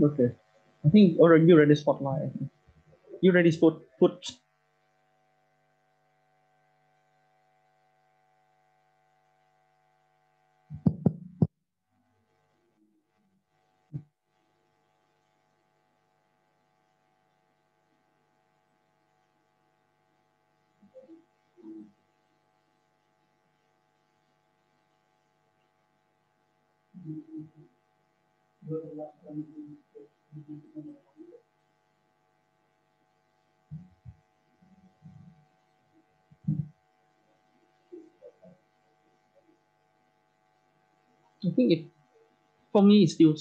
Okay. I think already you already spotlight. You already put put I think it for me it's still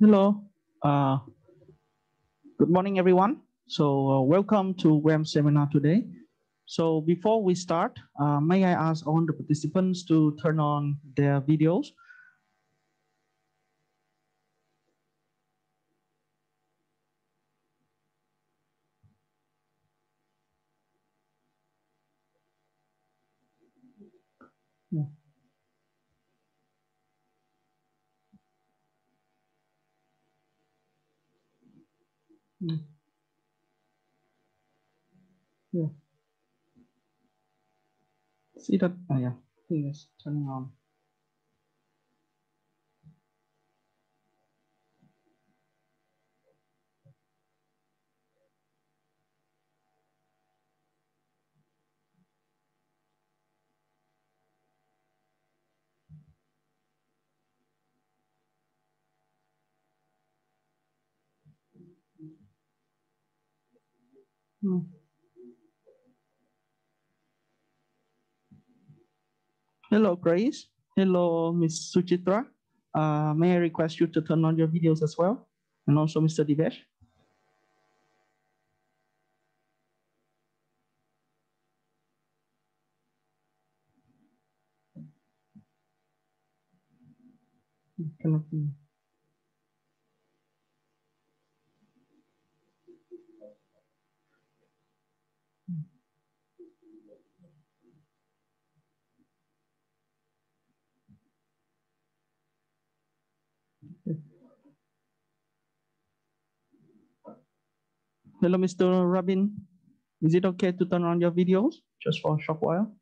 Hello. Uh, good morning, everyone. So uh, welcome to WEM seminar today. So before we start, uh, may I ask all the participants to turn on their videos? Yeah. Mm. Yeah. See that? Oh, yeah. I think it's turning on. Hmm. Hello, Grace. Hello, Miss Suchitra. Uh, may I request you to turn on your videos as well? And also Mr. Divesh. Cannot Hello, Mr. Rabin. Is it okay to turn on your videos just for a short while?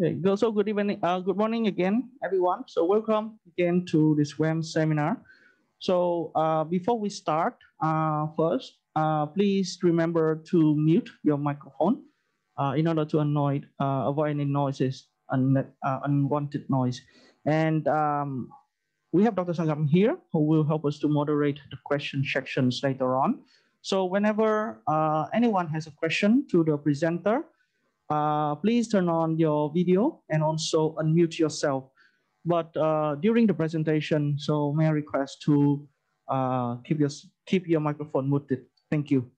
Okay, so good evening, uh, good morning again, everyone. So welcome again to this WEM seminar. So uh, before we start, uh, first, uh, please remember to mute your microphone uh, in order to avoid, uh, avoid any noises, un- unwanted noise. And um, we have Dr. Sangam here who will help us to moderate the question sections later on. So whenever anyone has a question to the presenter, uh, please turn on your video and also unmute yourself. But uh, during the presentation, so may I request to uh, keep your keep your microphone muted. Thank you.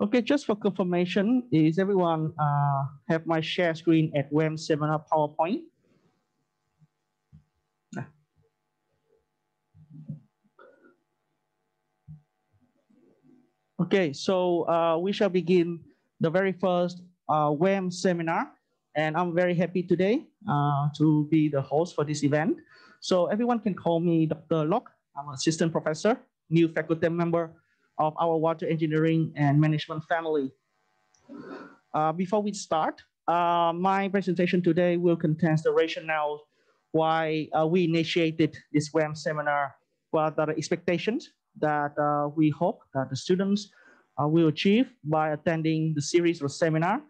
Okay, just for confirmation, is everyone uh, have my share screen at WEM seminar PowerPoint? Okay, so uh, we shall begin the very first uh, WEM seminar. And I'm very happy today uh, to be the host for this event. So everyone can call me Dr. Loc. I'm an assistant professor, new faculty member of our water engineering and management family. Uh, before we start, uh, my presentation today will contain the rationale why uh, we initiated this WEM seminar, what are the expectations that uh, we hope that the students uh, will achieve by attending the series or seminar,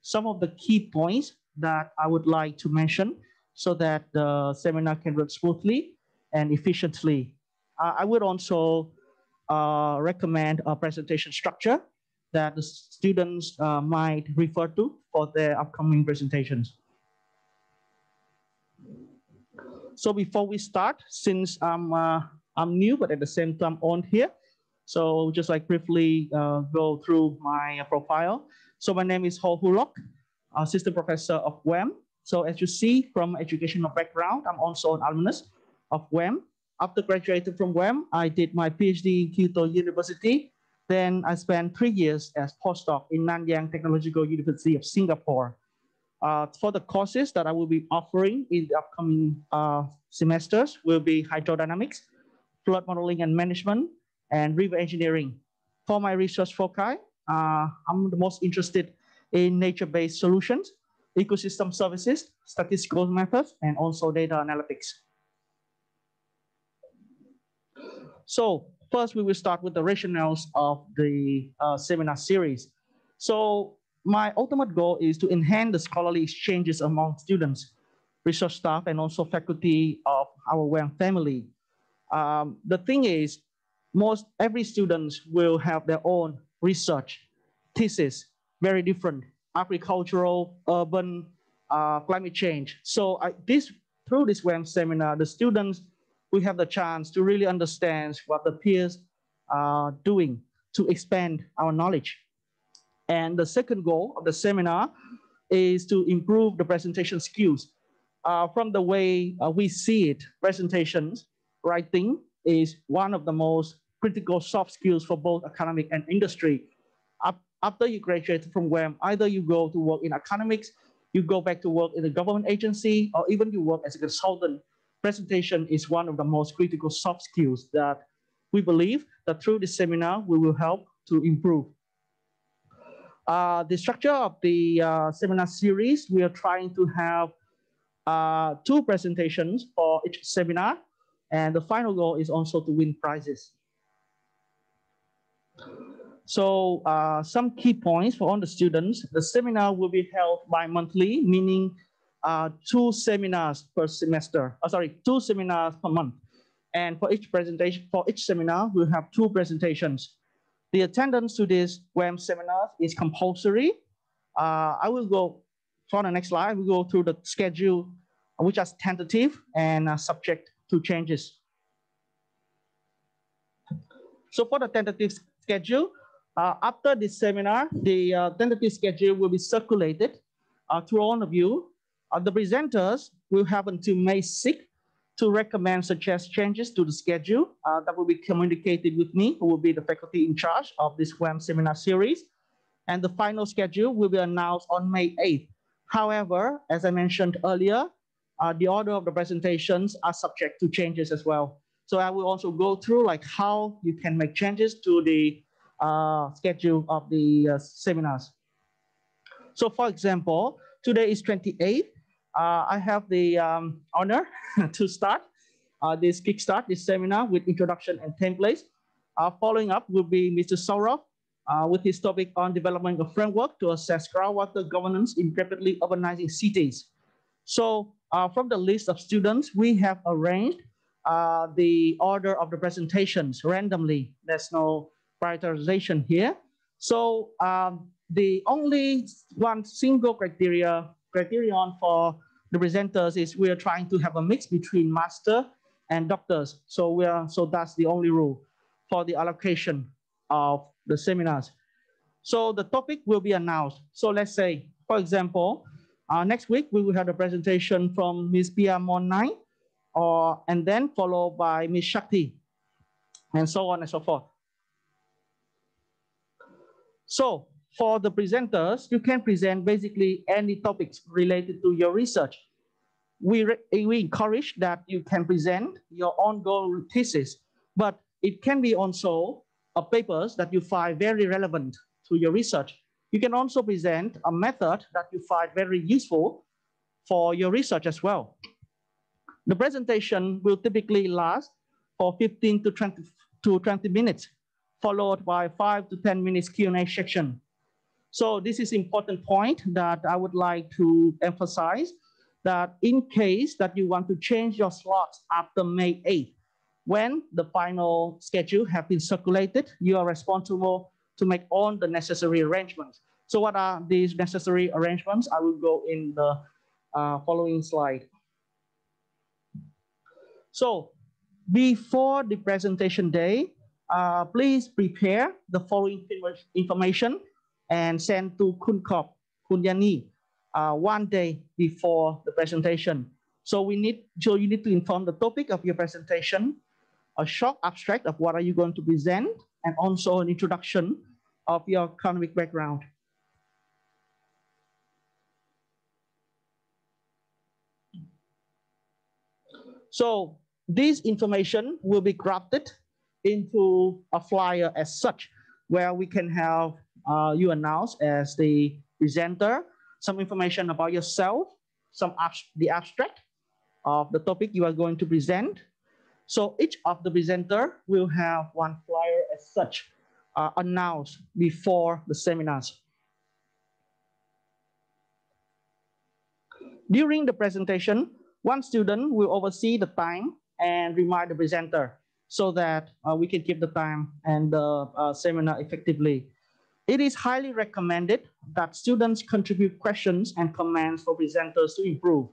some of the key points that I would like to mention so that the seminar can run smoothly and efficiently. Uh, I would also recommend a presentation structure that the students uh, might refer to for their upcoming presentations. So before we start, since I'm, uh, I'm new, but at the same time on here, so just like briefly uh, go through my profile. So my name is Ho Huu Loc, assistant professor of WEM. So as you see from educational background, I'm also an alumnus of WEM. After graduating from WEM, I did my PhD in Kyoto University. Then I spent three years as postdoc in Nanyang Technological University of Singapore. Uh, for the courses that I will be offering in the upcoming uh, semesters will be hydrodynamics, flood modeling and management, and river engineering. For my research foci, uh, I'm the most interested in nature-based solutions, ecosystem services, statistical methods, and also data analytics. So first we will start with the rationales of the uh, seminar series. So my ultimate goal is to enhance the scholarly exchanges among students, research staff, and also faculty of our WEM family. Um, the thing is, most every student will have their own research thesis, very different, agricultural, urban, uh, climate change. So I, this through this WEM seminar, the students we have the chance to really understand what the peers are doing to expand our knowledge. And the second goal of the seminar is to improve the presentation skills. Uh, from the way uh, we see it, presentations, writing is one of the most critical soft skills for both academic and industry. After you graduate from WEM, either you go to work in academics, you go back to work in a government agency, or even you work as a consultant. Presentation is one of the most critical soft skills that we believe that through this seminar, we will help to improve. Uh, the structure of the uh, seminar series, we are trying to have uh, two presentations for each seminar. And the final goal is also to win prizes. So uh, some key points for all the students. The seminar will be held bi-monthly, meaning uh, two seminars per semester. Oh, sorry, two seminars per month. And for each presentation, for each seminar, we'll have two presentations. The attendance to this WEM seminars is compulsory. Uh, I will go for the next slide. We go through the schedule, which is tentative and uh, subject to changes. So for the tentative schedule, uh, after this seminar, the uh, tentative schedule will be circulated uh, to all of you. The presenters will have until May 6th to recommend, suggest changes to the schedule uh, that will be communicated with me, who will be the faculty in charge of this WEM seminar series. And the final schedule will be announced on May 8th. However, as I mentioned earlier, uh, the order of the presentations are subject to changes as well. So I will also go through like how you can make changes to the uh, schedule of the uh, seminars. So for example, today is 28th. Uh, I have the um, honor to start uh, this kickstart, this seminar with introduction and templates. Uh, following up will be Mr. Saurav uh, with his topic on development of framework to assess groundwater governance in rapidly urbanizing cities. So from the list of students, we have arranged the order of the presentations randomly. There's no prioritization here. So um, the only one single criteria criterion for the presenters is we are trying to have a mix between master and doctors. So we are so that's the only rule for the allocation of the seminars. So the topic will be announced. So let's say, for example, uh, next week we will have a presentation from Ms. Pia Monai, or and then followed by Ms. Shakti, and so on and so forth. So for the presenters, you can present basically any topics related to your research. We, we encourage that you can present your ongoing thesis, but it can be also a papers that you find very relevant to your research. You can also present a method that you find very useful for your research as well. The presentation will typically last for 15 to 20, to 20 minutes, followed by five to 10 minutes Q&A section. So this is important point that I would like to emphasize that in case that you want to change your slots after May 8th, when the final schedule have been circulated, you are responsible to make all the necessary arrangements. So what are these necessary arrangements? I will go in the uh, following slide. So before the presentation day, uh, please prepare the following information and send to Kunkop Kunyani uh, one day before the presentation. So we need, so you need to inform the topic of your presentation, a short abstract of what are you going to present, and also an introduction of your academic background. So this information will be crafted into a flyer as such, where we can have uh, you announce as the presenter, some information about yourself, some the abstract of the topic you are going to present. So each of the presenter will have one flyer as such uh, announced before the seminars. During the presentation, one student will oversee the time and remind the presenter so that uh, we can keep the time and the uh, seminar effectively. It is highly recommended that students contribute questions and comments for presenters to improve.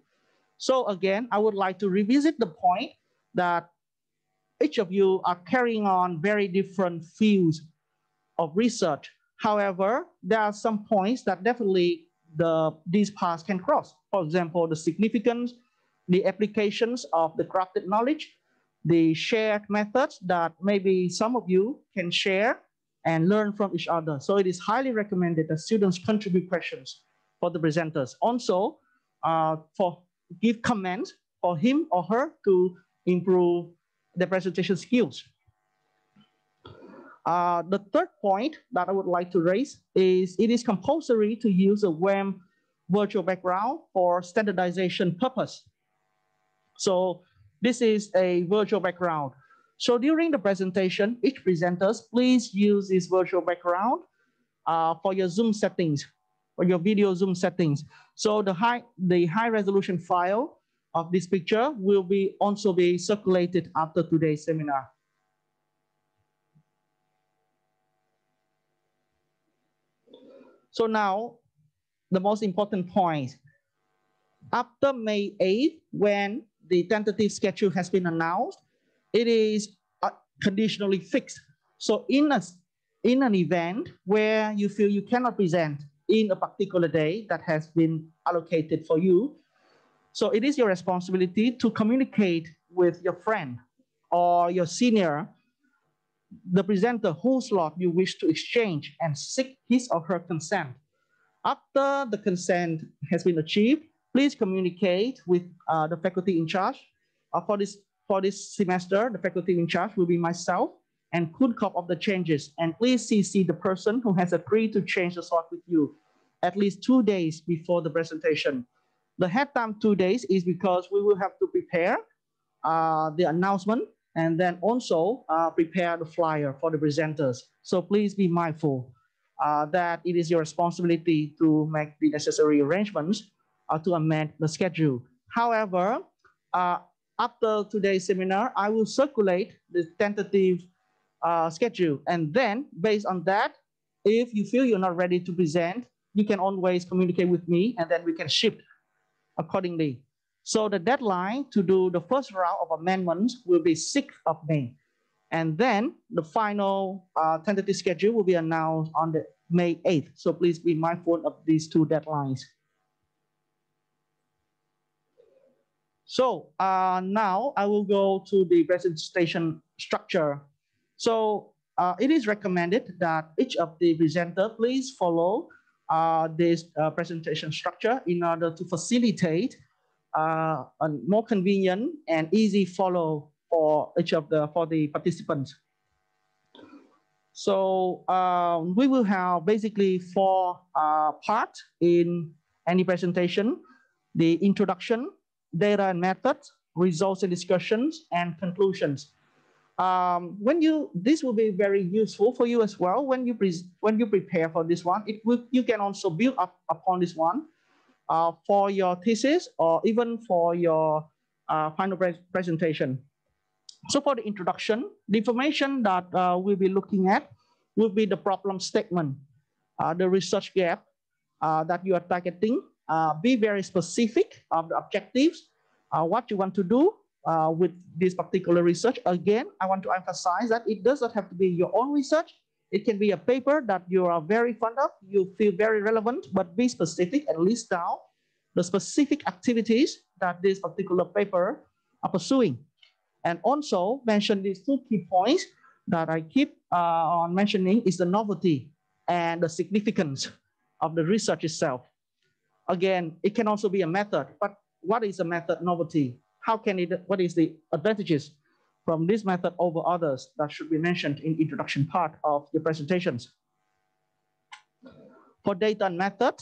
So again, I would like to revisit the point that each of you are carrying on very different fields of research. However, there are some points that definitely the, these paths can cross. For example, the significance, the applications of the crafted knowledge, the shared methods that maybe some of you can share and learn from each other. So it is highly recommended that students contribute questions for the presenters. Also, uh, for give comments for him or her to improve the presentation skills. Uh, the third point that I would like to raise is it is compulsory to use a WEM virtual background for standardization purpose. So this is a virtual background. So during the presentation, each presenters, please use this virtual background uh, for your Zoom settings, for your video Zoom settings. So the high, the high resolution file of this picture will be also be circulated after today's seminar. So now, the most important point. After May 8th, when the tentative schedule has been announced, it is uh, conditionally fixed. So in, a, in an event where you feel you cannot present in a particular day that has been allocated for you, so it is your responsibility to communicate with your friend or your senior the presenter whose slot you wish to exchange and seek his or her consent. After the consent has been achieved, please communicate with uh, the faculty in charge. Uh, for, this, for this semester, the faculty in charge will be myself and could cop of the changes. And please CC the person who has agreed to change the slot with you at least two days before the presentation. The head time two days is because we will have to prepare uh, the announcement and then also uh, prepare the flyer for the presenters. So please be mindful uh, that it is your responsibility to make the necessary arrangements uh, to amend the schedule. However, uh, after today's seminar, I will circulate the tentative uh, schedule. And then based on that, if you feel you're not ready to present, you can always communicate with me and then we can shift accordingly. So the deadline to do the first round of amendments will be 6th of May. And then the final uh, tentative schedule will be announced on the May 8th. So please be mindful of these two deadlines. So uh, now I will go to the presentation structure. So uh, it is recommended that each of the presenter please follow uh, this uh, presentation structure in order to facilitate uh, a more convenient and easy follow for each of the for the participants. So um, we will have basically four uh, parts in any presentation: the introduction, data and methods, results and discussions, and conclusions. Um, when you this will be very useful for you as well when you when you prepare for this one. It will you can also build up upon this one uh, for your thesis or even for your uh, final pre presentation. So for the introduction, the information that uh, we'll be looking at will be the problem statement, uh, the research gap uh, that you are targeting. Uh, be very specific of the objectives, what you want to do with this particular research. Again, I want to emphasize that it does not have to be your own research. It can be a paper that you are very fond of, you feel very relevant, but be specific and list down the specific activities that this particular paper are pursuing. And also mention these two key points that I keep uh, on mentioning is the novelty and the significance of the research itself. Again, it can also be a method, but what is a method novelty? How can it, what is the advantages from this method over others that should be mentioned in introduction part of your presentations. For data and method,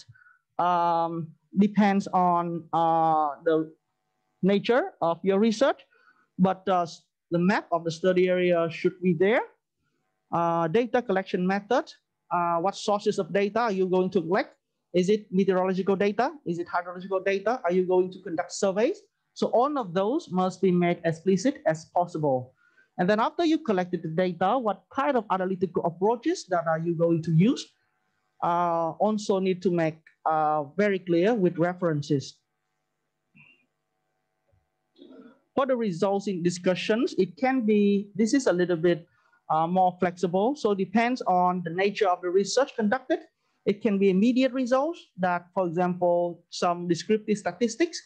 um, depends on uh, the nature of your research, but uh, the map of the study area should be there. Uh, data collection method, uh, what sources of data are you going to collect? Is it meteorological data? Is it hydrological data? Are you going to conduct surveys? So all of those must be made explicit as possible. And then after you collected the data, what kind of analytical approaches that are you going to use? Uh, also need to make uh, very clear with references. For the results in discussions, it can be, this is a little bit uh, more flexible. So depends on the nature of the research conducted. It can be immediate results that, for example, some descriptive statistics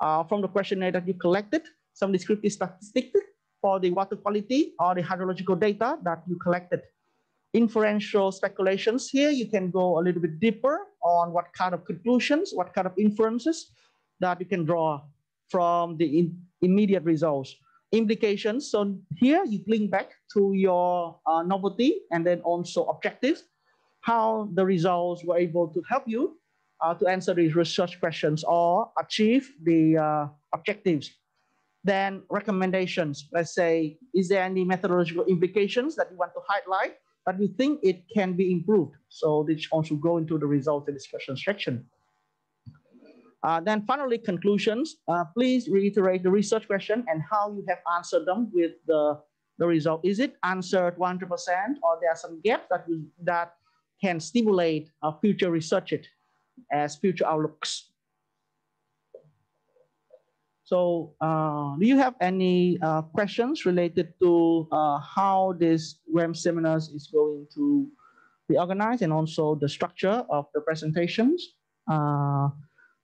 uh, from the questionnaire that you collected, some descriptive statistics for the water quality or the hydrological data that you collected. Inferential speculations here, you can go a little bit deeper on what kind of conclusions, what kind of inferences that you can draw from the immediate results. Implications, so here you link back to your uh, novelty and then also objectives, how the results were able to help you uh, to answer these research questions or achieve the uh, objectives. Then recommendations, let's say, is there any methodological implications that you want to highlight that you think it can be improved? So this also go into the results and discussion section. Uh, then finally, conclusions. Uh, please reiterate the research question and how you have answered them with the, the result. Is it answered 100% or there are some gaps that, you, that can stimulate uh, future research it? as future outlooks. So uh, do you have any uh, questions related to uh, how this WEM seminars is going to be organized and also the structure of the presentations? Uh,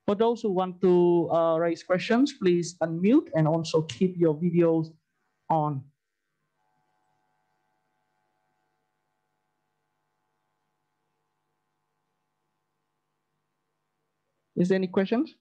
for those who want to uh, raise questions, please unmute and also keep your videos on. Is there any questions?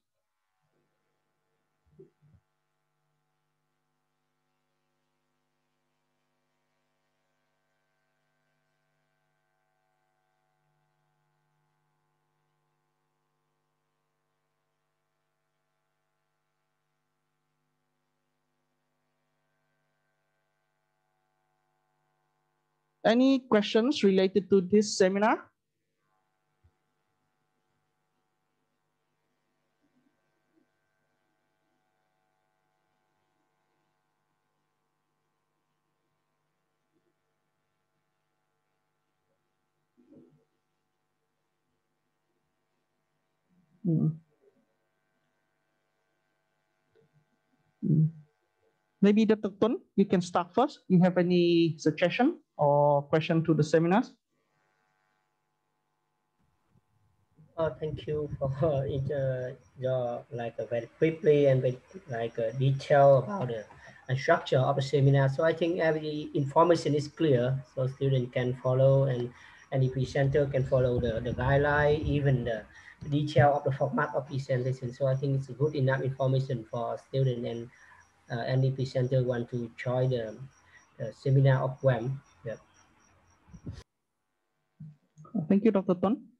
Any questions related to this seminar? Mm. Mm. Maybe Dr. Tun, you can start first. You have any suggestion or question to the seminars? Oh, thank you for uh, your like a very quickly and very like a detail about the structure of the seminar. So I think every information is clear, so students can follow and any presenter can follow the, the guideline, even the detail of the format of presentation. So I think it's good enough information for students and uh, any presenter want to join the, the seminar of WEM. Yeah. Thank you, Dr. Ton.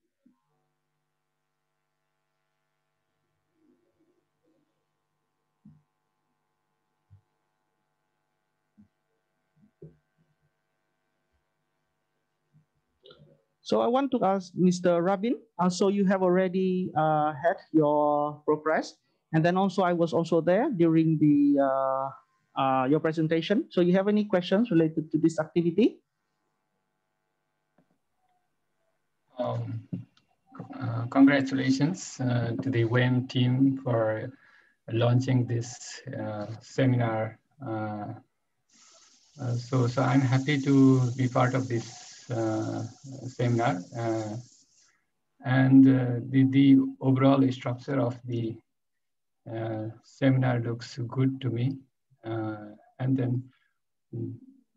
So I want to ask Mr. Rabin, uh, so you have already uh, had your progress, and then also I was also there during the uh, uh your presentation. So you have any questions related to this activity? Um, uh, congratulations uh, to the WEM team for launching this seminar. so, so I'm happy to be part of this seminar. Uh, and uh, the, the overall structure of the seminar looks good to me. and then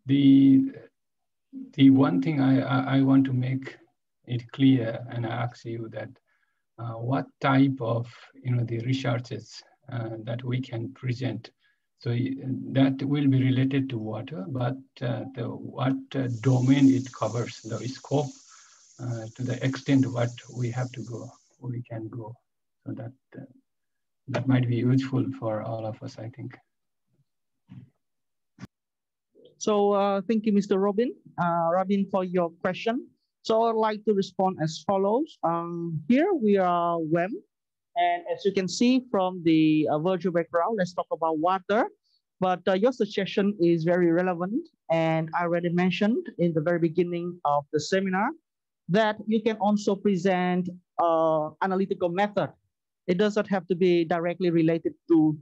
the, the one thing I, I, I want to make it clear and I ask you that uh, what type of you know the researches uh, that we can present so that will be related to water, but uh, the, what uh, domain it covers, the scope, uh, to the extent what we have to go, we can go. So that uh, that might be useful for all of us, I think. So uh, thank you, Mr. Robin, uh, Robin, for your question. So I'd like to respond as follows. Um, here we are WEM, and as you can see from the uh, virtual background, let's talk about water. But uh, your suggestion is very relevant. And I already mentioned in the very beginning of the seminar that you can also present uh, analytical method. It does not have to be directly related to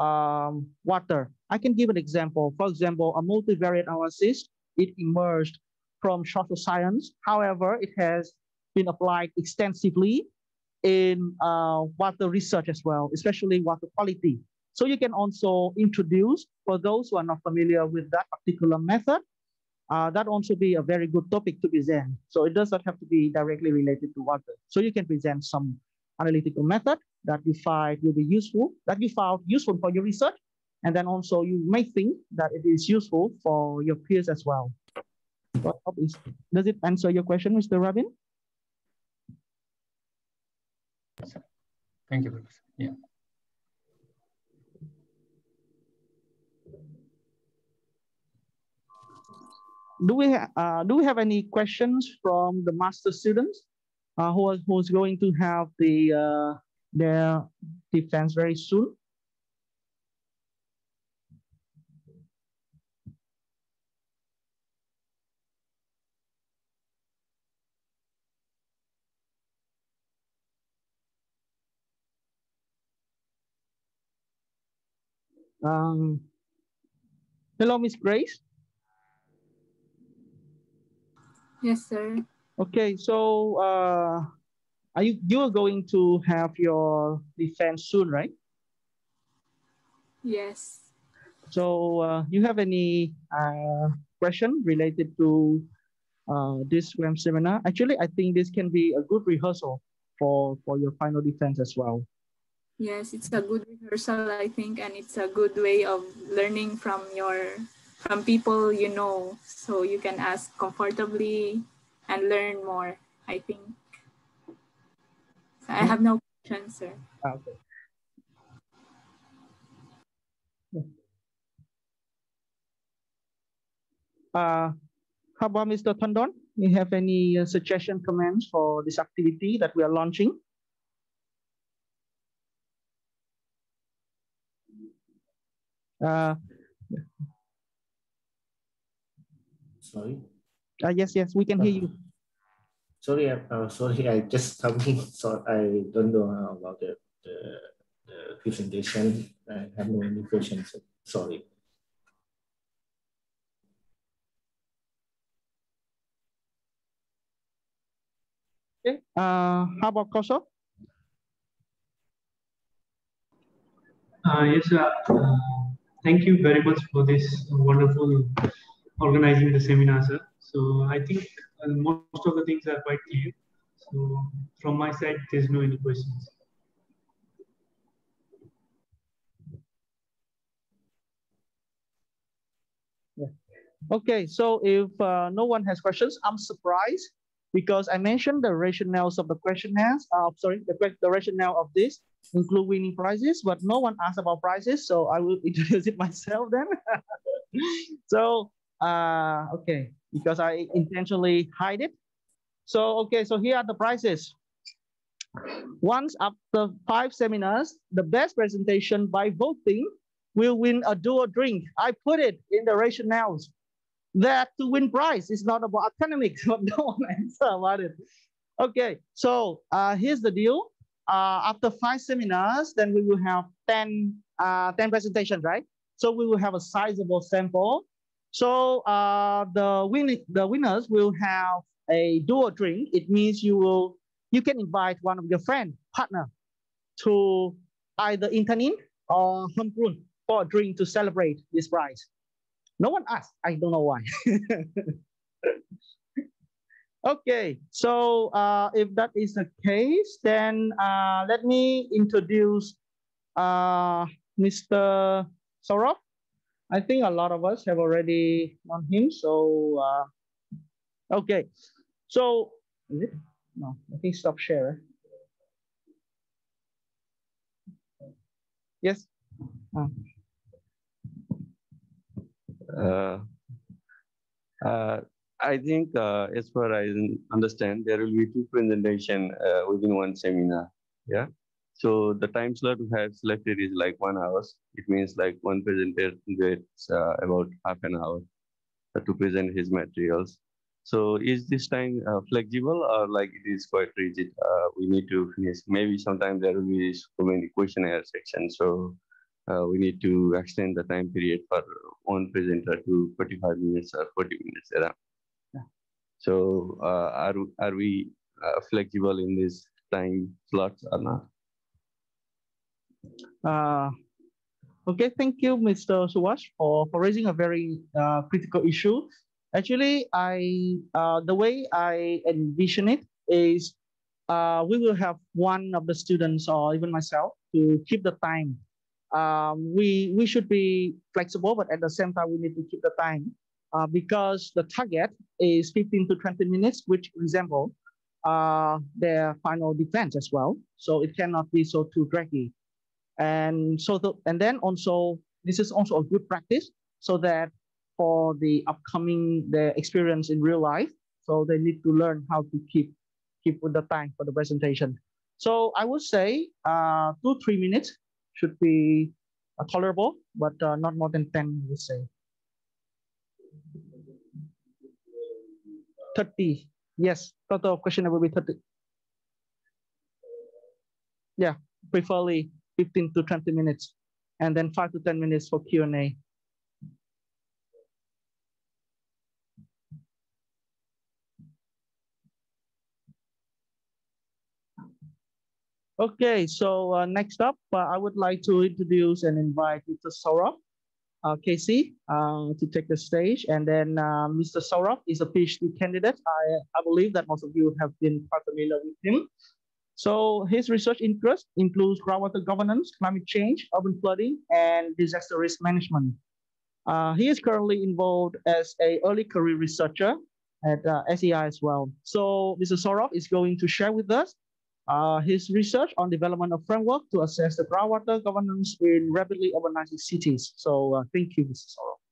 um, water. I can give an example. For example, a multivariate analysis, it emerged from social science. However, it has been applied extensively in uh, water research as well, especially water quality. So you can also introduce, for those who are not familiar with that particular method, uh, that also be a very good topic to present. So it does not have to be directly related to water. So you can present some analytical method that you find will be useful, that you found useful for your research. And then also you may think that it is useful for your peers as well. Does it answer your question, Mr. Rabin? Thank you, Professor. Yeah. Do we, uh, do we have any questions from the master students uh, who are, who's going to have the uh, their defense very soon? Um, hello, Miss Grace. Yes, sir. Okay, so uh, are you you are going to have your defense soon, right? Yes. So uh, you have any uh, question related to uh, this WEM seminar? Actually, I think this can be a good rehearsal for, for your final defense as well. Yes, it's a good rehearsal, I think, and it's a good way of learning from your from people you know, so you can ask comfortably and learn more. I think. So I have no questions, sir. Ah, okay. Uh, how about Mr. Tandon? You have any uh, suggestion, comments for this activity that we are launching? Uh, sorry. Uh, yes, yes, we can hear you. Uh, sorry, uh, sorry, I just something. So I don't know about the the, the presentation. I have no any questions. Sorry. Okay. Uh, how about Koso? Uh, yes, sir. Uh, thank you very much for this wonderful organizing the seminar, sir. So I think uh, most of the things are quite clear. So from my side, there's no any questions. Okay, so if uh, no one has questions, I'm surprised because I mentioned the rationales of the questionnaires. Uh, sorry, the, the rationale of this include winning prizes, but no one asked about prizes, so I will introduce it myself then. so, uh, okay, because I intentionally hide it. So, okay, so here are the prizes. Once after five seminars, the best presentation by voting will win a dual drink. I put it in the rationales that to win prize is not about academics, but no one answer about it. Okay, so uh, here's the deal. Uh, after five seminars, then we will have 10, uh, 10 presentations, right? So we will have a sizable sample. So uh, the, win the winners will have a dual drink. It means you will you can invite one of your friend, partner, to either Intanin or Hamprun for a drink to celebrate this prize. No one asked. I don't know why. okay, so uh, if that is the case, then uh, let me introduce uh, Mr. Saurav. I think a lot of us have already known him. So, uh, okay. So, no, I think stop share. Yes. Uh. Uh, uh, I think uh, as far as I understand, there will be two presentation uh, within one seminar. Yeah. So the time slot we have selected is like one hour. It means like one presenter gets uh, about half an hour to present his materials. So is this time uh, flexible or like it is quite rigid? we need to finish. Maybe sometimes there will be so many questionnaire sections. So uh, we need to extend the time period for one presenter to 45 minutes or 40 minutes. Yeah. So uh, are, are we uh, flexible in this time slots or not? Uh, okay, thank you, Mr. Suwash, for, for raising a very uh, critical issue. Actually, I uh, the way I envision it is uh, we will have one of the students or even myself to keep the time um, we we should be flexible, but at the same time, we need to keep the time uh, because the target is 15 to 20 minutes, which resemble uh, their final defense as well. So it cannot be so too draggy. And so, the, and then also, this is also a good practice so that for the upcoming their experience in real life, so they need to learn how to keep keep with the time for the presentation. So I would say uh, two three minutes should be uh, tolerable, but uh, not more than 10, we say. 30, yes, total question will be 30. Yeah, preferably 15 to 20 minutes, and then five to 10 minutes for Q&A. Okay, so uh, next up, uh, I would like to introduce and invite Mr. Saurav uh, KC uh, to take the stage. And then uh, Mr. Saurav is a PhD candidate. I, I believe that most of you have been quite familiar with him. So his research interest includes groundwater governance, climate change, urban flooding, and disaster risk management. Uh, he is currently involved as a early career researcher at SEI as well. So Mr. Saurav is going to share with us uh, his research on development of framework to assess the groundwater governance in rapidly urbanizing cities. So uh, thank you, Mr. Saurav.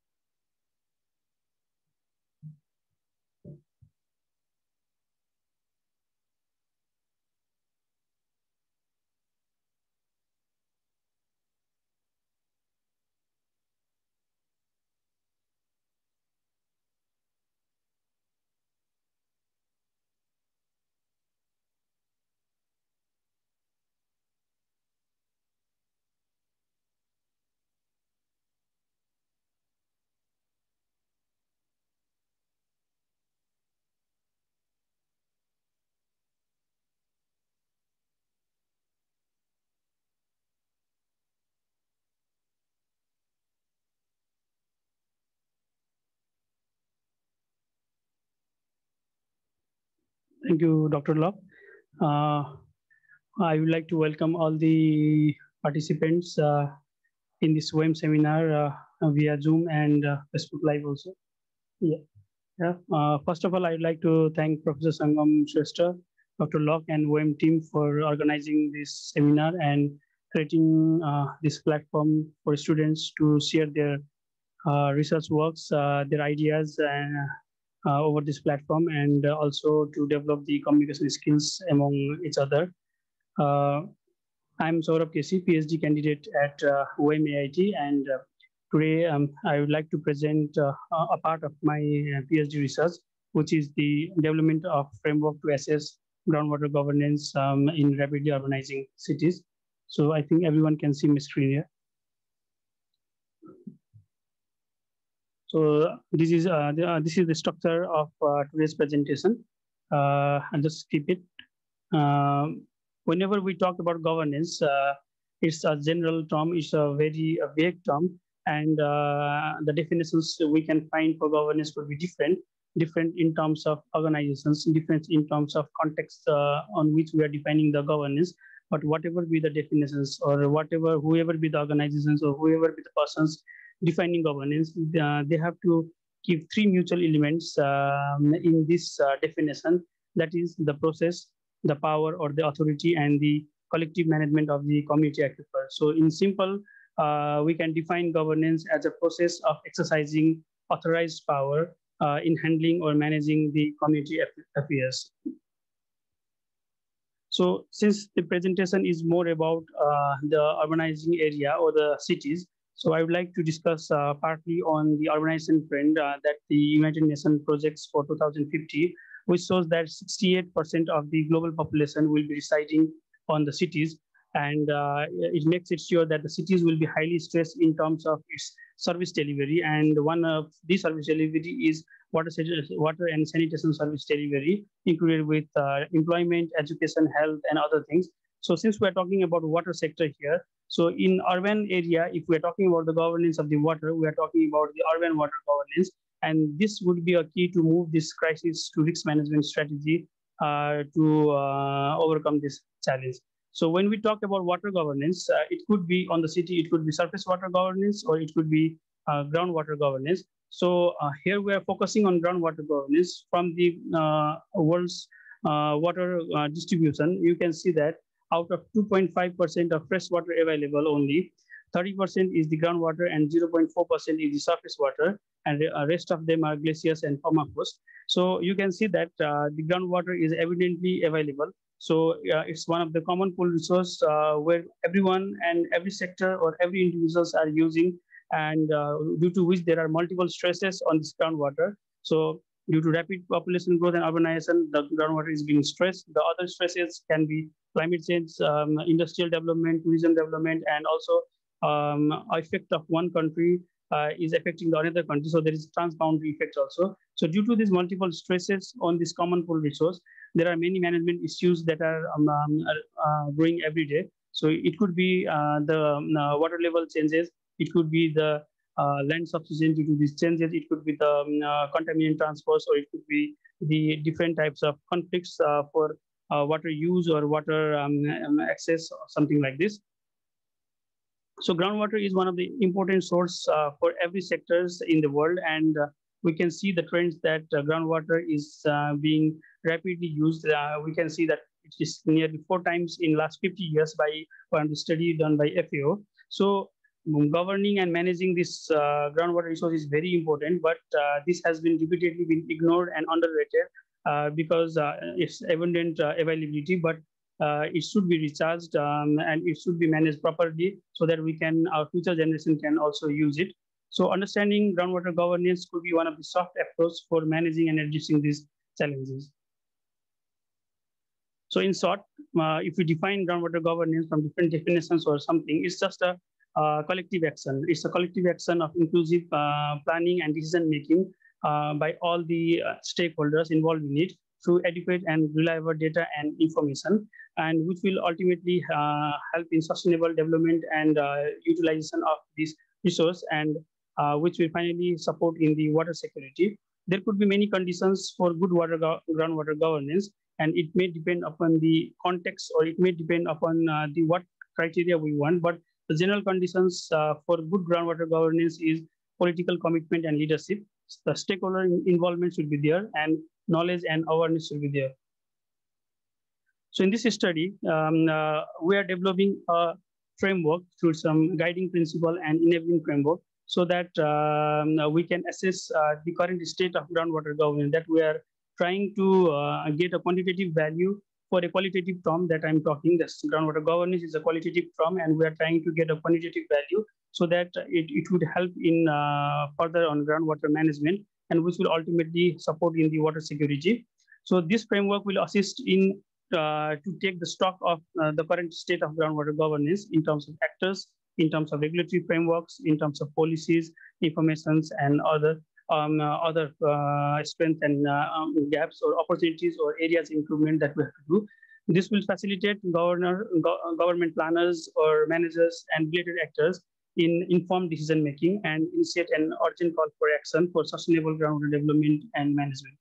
Thank you, Dr. Loc. Uh, I would like to welcome all the participants uh, in this WEM seminar uh, via Zoom and uh, Facebook Live also. Yeah. yeah. Uh, first of all, I'd like to thank Professor Sangam Shrestha, Dr. Loc and WEM team for organizing this seminar and creating this platform for students to share their research works, their ideas, and uh, over this platform and also to develop the communication skills among each other. Uh, I'm Saurav KC, PhD candidate at uh, and uh, today um, I would like to present uh, a part of my uh, PhD research, which is the development of framework to assess groundwater governance um, in rapidly urbanizing cities. So I think everyone can see my screen here. So this is uh, the, uh, this is the structure of uh, today's presentation. Uh, I'll just skip it. Um, whenever we talk about governance, uh, it's a general term. It's a very a vague term, and uh, the definitions we can find for governance will be different. Different in terms of organizations, different in terms of context on which we are defining the governance but whatever be the definitions or whatever whoever be the organizations or whoever be the persons defining governance, uh, they have to keep three mutual elements um, in this uh, definition. That is the process, the power or the authority, and the collective management of the community aquifer. So in simple, uh, we can define governance as a process of exercising authorized power uh, in handling or managing the community affairs. So since the presentation is more about uh, the urbanizing area or the cities, so I would like to discuss uh, partly on the urbanization trend uh, that the United Nations projects for 2050, which shows that 68% of the global population will be residing on the cities. And uh, it makes it sure that the cities will be highly stressed in terms of its service delivery. And one of the service delivery is water, water and sanitation service delivery, included with uh, employment, education, health, and other things. So since we're talking about water sector here, so in urban area, if we're talking about the governance of the water, we are talking about the urban water governance. And this would be a key to move this crisis to risk management strategy uh, to uh, overcome this challenge. So when we talk about water governance, uh, it could be on the city, it could be surface water governance, or it could be uh, groundwater governance. So uh, here we are focusing on groundwater governance from the uh, world's water distribution. You can see that out of 2.5% of fresh water available only, 30% is the groundwater and 0.4% is the surface water, and the uh, rest of them are glaciers and permafrost. So you can see that uh, the groundwater is evidently available. So uh, it's one of the common pool resource uh, where everyone and every sector or every individuals are using, and uh, due to which there are multiple stresses on this groundwater. So due to rapid population growth and urbanization, the groundwater is being stressed. The other stresses can be climate change, um, industrial development, tourism development, and also um, effect of one country uh, is affecting the other country. So there is transboundary effect also. So due to these multiple stresses on this common pool resource, there are many management issues that are, um, um uh, growing every day. So it could be uh, the um, uh, water level changes. It could be the uh, land subsidence due to these changes. It could be the um, uh, contaminant transfers, or it could be the different types of conflicts uh, for uh, water use or water um, um, access or something like this. So groundwater is one of the important source for every sectors in the world. And we can see the trends that groundwater is being rapidly used. We can see that it is nearly four times in last 50 years by one study done by FAO. So governing and managing this groundwater resource is very important, but this has been repeatedly been ignored and underrated uh, because uh, it's abundant uh, availability, but it should be recharged um, and it should be managed properly so that we can, our future generation can also use it. So understanding groundwater governance could be one of the soft approaches for managing and addressing these challenges. So in short, uh, if we define groundwater governance from different definitions or something, it's just a uh, collective action. It's a collective action of inclusive uh, planning and decision making uh, by all the uh, stakeholders involved in it through adequate and reliable data and information, and which will ultimately uh, help in sustainable development and utilization of this resource, and which will finally support in the water security. There could be many conditions for good water groundwater governance, and it may depend upon the context or it may depend upon uh, the what criteria we want. But the general conditions uh, for good groundwater governance is political commitment and leadership. The stakeholder involvement should be there and knowledge and awareness should be there. So in this study, um, uh, we are developing a framework through some guiding principle and enabling framework so that um, we can assess uh, the current state of groundwater governance that we are trying to uh, get a quantitative value for a qualitative term that I'm talking. This groundwater governance is a qualitative term, and we are trying to get a quantitative value so that it, it would help in uh, further on groundwater management and which will ultimately support in the water security. So this framework will assist in uh, to take the stock of uh, the current state of groundwater governance in terms of actors, in terms of regulatory frameworks, in terms of policies, informations, and other um, uh, other uh, strengths and uh, um, gaps or opportunities or areas improvement that we have to do. This will facilitate governor, go government planners or managers and related actors in informed decision making and initiate an urgent call for action for sustainable groundwater development and management.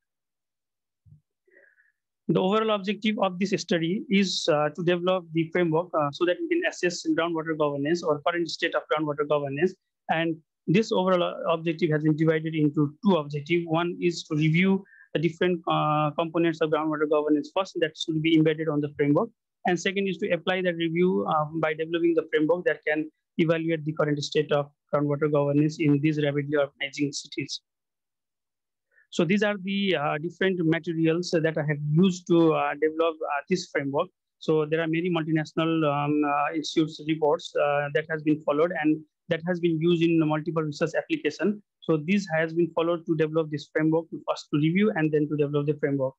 The overall objective of this study is uh, to develop the framework uh, so that we can assess groundwater governance or current state of groundwater governance and this overall objective has been divided into two objectives. One is to review the different uh, components of groundwater governance first that should be embedded on the framework. And second is to apply that review um, by developing the framework that can evaluate the current state of groundwater governance in these rapidly urbanizing cities. So these are the uh, different materials that I have used to uh, develop uh, this framework. So there are many multinational um, uh, institutes reports uh, that has been followed and that has been used in multiple research application. So this has been followed to develop this framework to first to review and then to develop the framework.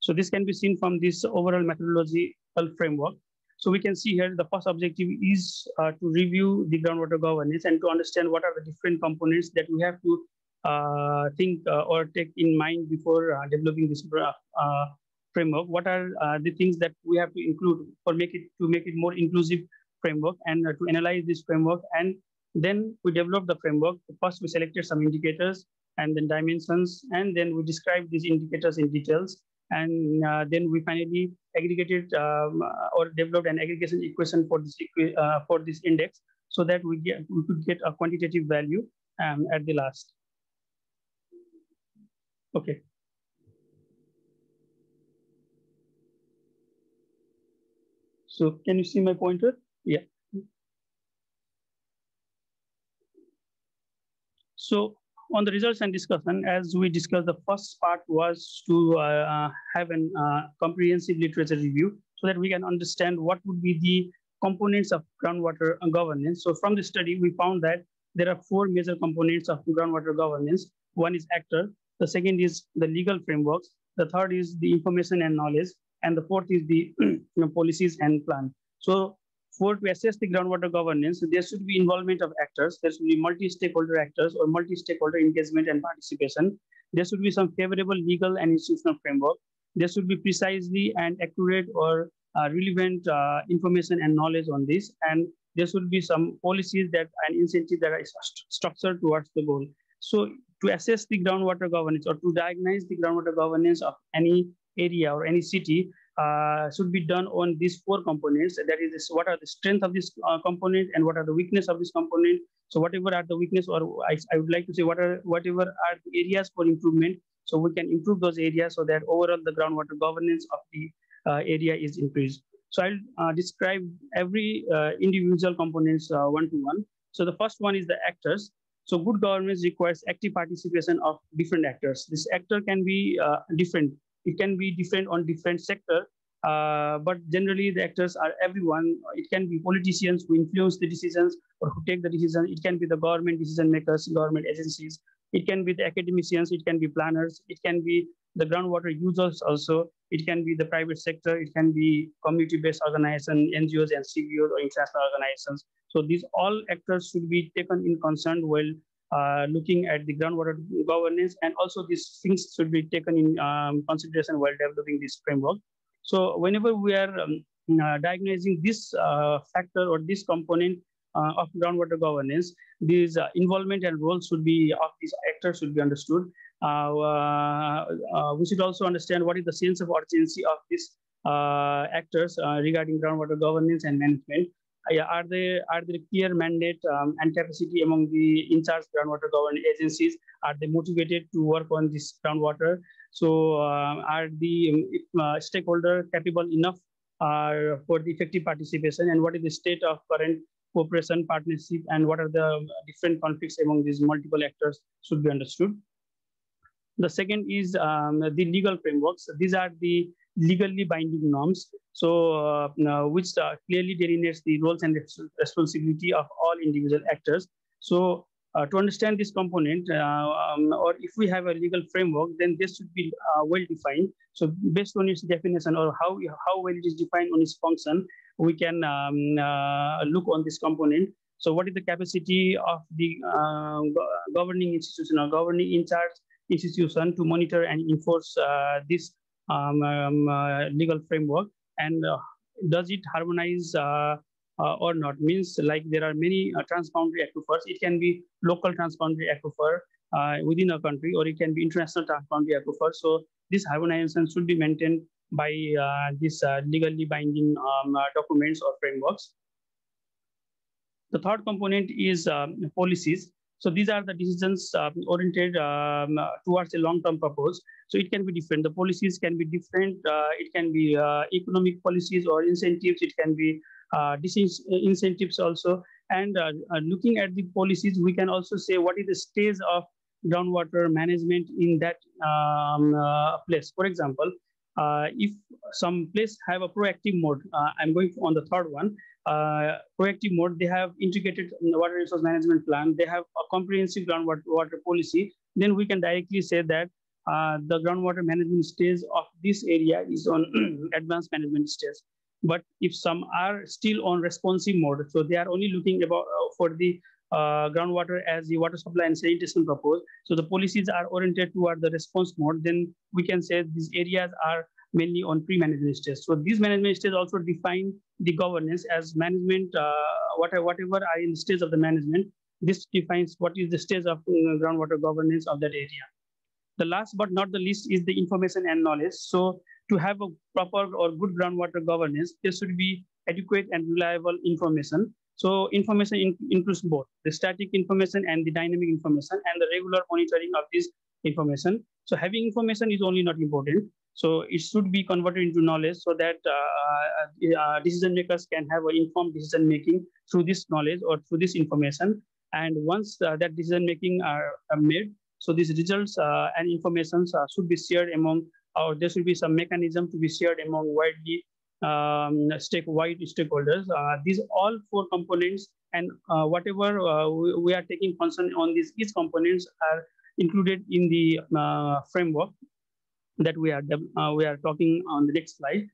So this can be seen from this overall methodological framework. So we can see here the first objective is uh, to review the groundwater governance and to understand what are the different components that we have to uh, think uh, or take in mind before uh, developing this uh, framework. What are uh, the things that we have to include or make it to make it more inclusive framework and to analyze this framework and then we developed the framework. First, we selected some indicators and then dimensions, and then we described these indicators in details. And uh, then we finally aggregated um, or developed an aggregation equation for this uh, for this index, so that we get we could get a quantitative value um, at the last. Okay. So can you see my pointer? Yeah. So on the results and discussion, as we discussed, the first part was to uh, uh, have a uh, comprehensive literature review so that we can understand what would be the components of groundwater governance. So from the study, we found that there are four major components of groundwater governance. One is actor, the second is the legal frameworks, the third is the information and knowledge, and the fourth is the you know, policies and plan. So for to assess the groundwater governance, there should be involvement of actors. There should be multi-stakeholder actors or multi-stakeholder engagement and participation. There should be some favorable legal and institutional framework. There should be precisely and accurate or uh, relevant uh, information and knowledge on this. And there should be some policies that and incentives that are st structured towards the goal. So to assess the groundwater governance or to diagnose the groundwater governance of any area or any city, uh, should be done on these four components. That is, this, what are the strength of this uh, component and what are the weakness of this component. So whatever are the weakness, or I, I would like to say, what are whatever are the areas for improvement. So we can improve those areas so that overall the groundwater governance of the uh, area is increased. So I'll uh, describe every uh, individual components one to one. So the first one is the actors. So good governance requires active participation of different actors. This actor can be different it can be different on different sector, uh, but generally the actors are everyone. It can be politicians who influence the decisions or who take the decision. It can be the government decision makers, government agencies. It can be the academicians. It can be planners. It can be the groundwater users also. It can be the private sector. It can be community-based organizations, NGOs and CBOs or international organizations. So these all actors should be taken in concern while uh, looking at the groundwater governance, and also these things should be taken in um, consideration while developing this framework. So whenever we are um, uh, diagnosing this uh, factor or this component, uh, of groundwater governance, these uh, involvement and roles should be of these actors should be understood. We should also understand what is the sense of urgency of these actors regarding groundwater governance and management. Are there are there clear mandate um, and capacity among the in charge groundwater governance agencies? Are they motivated to work on this groundwater? So are the um, stakeholder capable enough uh, for the effective participation and what is the state of current cooperation partnership and what are the different conflicts among these multiple actors should be understood. The second is um, the legal frameworks. These are the legally binding norms, so uh, which uh, clearly delineates the roles and responsibility of all individual actors. So uh, to understand this component, uh, um, or if we have a legal framework, then this should be uh, well defined. So based on its definition or how, how well it is defined on its function, we can um, uh, look on this component. So what is the capacity of the uh, governing institution or governing in charge institution to monitor and enforce uh, this um, um, legal framework? And does it harmonize uh, or not means like there are many uh, transboundary aquifers. It can be local transboundary aquifer uh, within a country, or it can be international transboundary aquifer. So this harmonization should be maintained by uh, these uh, legally binding um, uh, documents or frameworks. The third component is um, policies. So these are the decisions um, oriented um, towards a long-term purpose. So it can be different. The policies can be different. it can be economic policies or incentives. It can be uh, incentives also. And uh, uh, looking at the policies, we can also say what is the stage of groundwater management in that um, place. For example, uh, if some place have a proactive mode, uh, I'm going on the third one, uh, proactive mode, they have integrated water resource management plan, they have a comprehensive groundwater water policy, then we can directly say that the groundwater management stage of this area is on advanced management stage. But if some are still on responsive mode, so they are only looking about uh, for the uh, groundwater as the water supply and sanitation purpose. So the policies are oriented toward the response mode. Then we can say these areas are mainly on pre-management stage. So these management stage also define the governance as management, uh, whatever, whatever are in the stage of the management. This defines what is the stage of uh, groundwater governance of that area. The last but not the least is the information and knowledge. So to have a proper or good groundwater governance, there should be adequate and reliable information. So information in, includes both the static information and the dynamic information and the regular monitoring of this information. So having information is only not important. So it should be converted into knowledge so that uh, uh, decision makers can have an informed decision making through this knowledge or through this information. And once uh, that decision making are, are, made, so these results uh, and information uh, should be shared among or there should be some mechanism to be shared among widely um, stake wide stakeholders. Uh, these all four components and uh, whatever uh, we, we, are taking concern on these each components are included in the framework that we are we are talking on the next slide.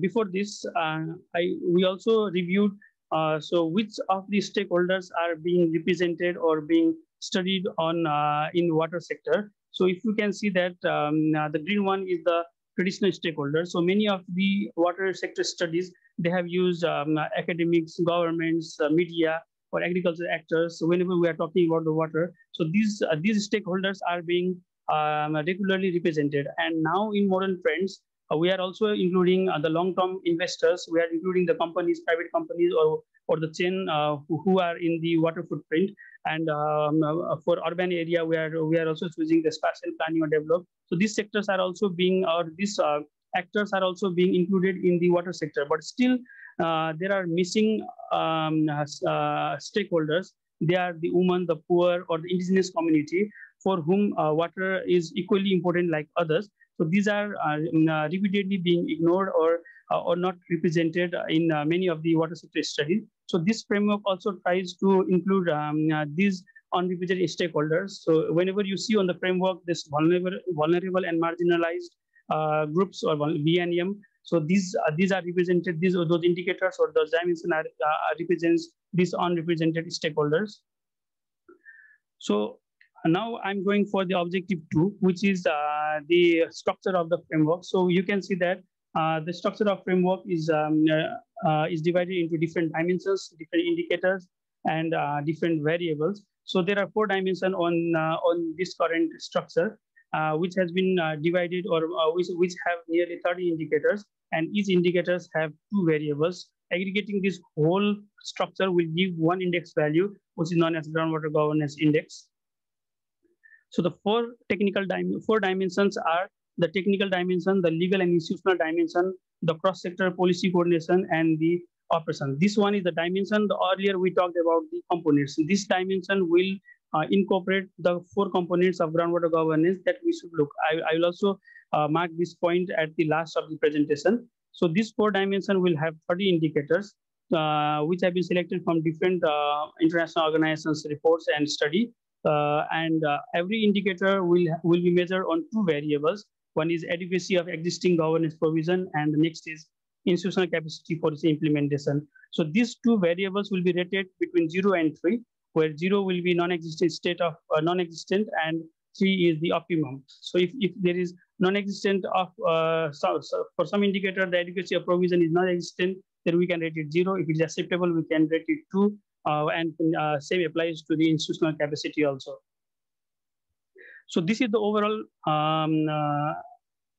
Before this, I we also reviewed uh, so which of the stakeholders are being represented or being studied on uh, in water sector. So if you can see that um, uh, the green one is the traditional stakeholders. So many of the water sector studies, they have used um, academics, governments, uh, media, or agriculture actors. Whenever we are talking about the water, so these uh, these stakeholders are being um, regularly represented. And now in modern trends, uh, we are also including uh, the long-term investors. We are including the companies, private companies, or or the chain uh, who, who, are in the water footprint. And um, uh, for urban area, we are we are also choosing the spatial planning or develop. So these sectors are also being, or these uh, actors are also being included in the water sector. But still, uh, there are missing um, uh, stakeholders. They are the women, the poor, or the indigenous community for whom uh, water is equally important like others. So these are repeatedly being ignored or or not represented in many of the water sector studies. So this framework also tries to include um, uh, these unrepresented stakeholders. So whenever you see on the framework this vulnerable, vulnerable and marginalized uh, groups or VNM, so these uh, these are represented. These are those indicators or those dimensions are uh, represents these unrepresented stakeholders. So now I'm going for the objective two, which is uh, the structure of the framework. So you can see that uh, the structure of framework is um, uh, uh, is divided into different dimensions, different indicators. and uh, different variables. So there are four dimensions on, uh, on this current structure, which has been divided or which, which have nearly 30 indicators and each indicators have two variables. Aggregating this whole structure will give one index value, which is known as groundwater governance index. So the four technical dim four dimensions are the technical dimension, the legal and institutional dimension, the cross-sector policy coordination, and the operation. This one is the dimension. The earlier we talked about the components. This dimension will uh, incorporate the four components of groundwater governance that we should look. I, I will also uh, mark this point at the last of the presentation. So this four dimension will have 30 indicators, uh, which have been selected from different uh, international organizations reports and study. Uh, and uh, every indicator will, will be measured on two variables. One is adequacy of existing governance provision, and the next is institutional capacity for its implementation. So these two variables will be rated between zero and three, where zero will be non-existent state of uh, non-existent and three is the optimum. So if, if there is non-existent of, uh, so, so for some indicator, the adequacy of provision is non-existent, then we can rate it zero. If it is acceptable, we can rate it two. Uh, and uh, same applies to the institutional capacity also. So this is the overall um, uh,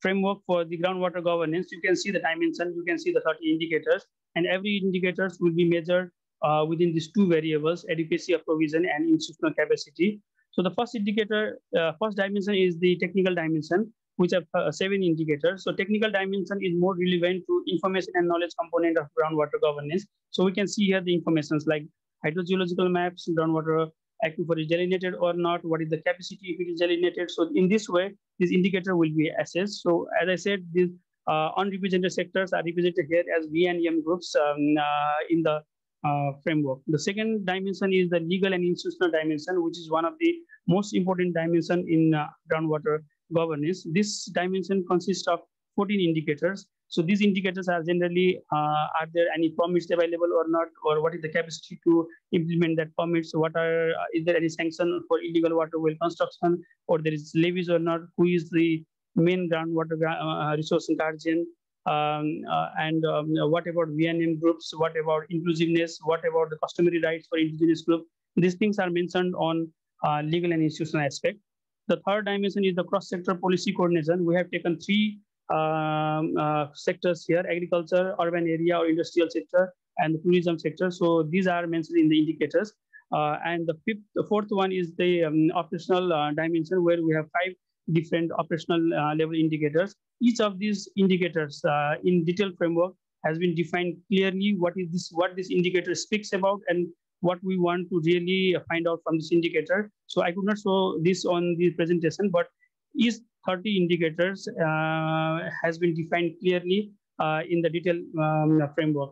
framework for the groundwater governance. You can see the dimension, you can see the 30 indicators, and every indicators will be measured uh, within these two variables, adequacy of provision and institutional capacity. So the first indicator, uh, first dimension is the technical dimension, which have uh, seven indicators. So technical dimension is more relevant to information and knowledge component of groundwater governance. So we can see here the informations like hydrogeological maps, groundwater aquifer is delineated or not, what is the capacity if it is delineated. So in this way, this indicator will be assessed. So as I said, these uh, unrepresented sectors are represented here as V and M groups um, uh, in the uh, framework. The second dimension is the legal and institutional dimension, which is one of the most important dimension in uh, groundwater governance. This dimension consists of 14 indicators. So these indicators are generally, uh, are there any permits available or not, or what is the capacity to implement that permits? What are, uh, is there any sanction for illegal water well construction, or there is levies or not? Who is the main groundwater uh, resource guardian? Um, uh, and um, what about VNM groups? What about inclusiveness? What about the customary rights for indigenous group? These things are mentioned on uh, legal and institutional aspect. The third dimension is the cross-sector policy coordination. We have taken three um, uh, sectors here, agriculture, urban area or industrial sector, and tourism sector. So these are mentioned in the indicators. Uh, and the fifth, the fourth one is the um, operational uh, dimension where we have five different operational uh, level indicators. Each of these indicators uh, in detailed framework has been defined clearly what is this, what this indicator speaks about and what we want to really find out from this indicator. So I could not show this on the presentation, but each 30 indicators uh, has been defined clearly uh, in the detail um, framework.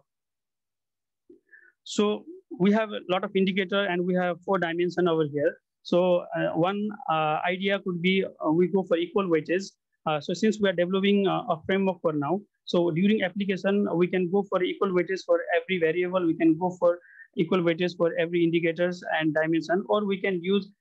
So we have a lot of indicator and we have four dimension over here. So uh, one idea could be we go for equal weightage. So since we are developing a framework for now, so during application, we can go for equal weightage for every variable. We can go for equal weightage for every indicators and dimension, or we can use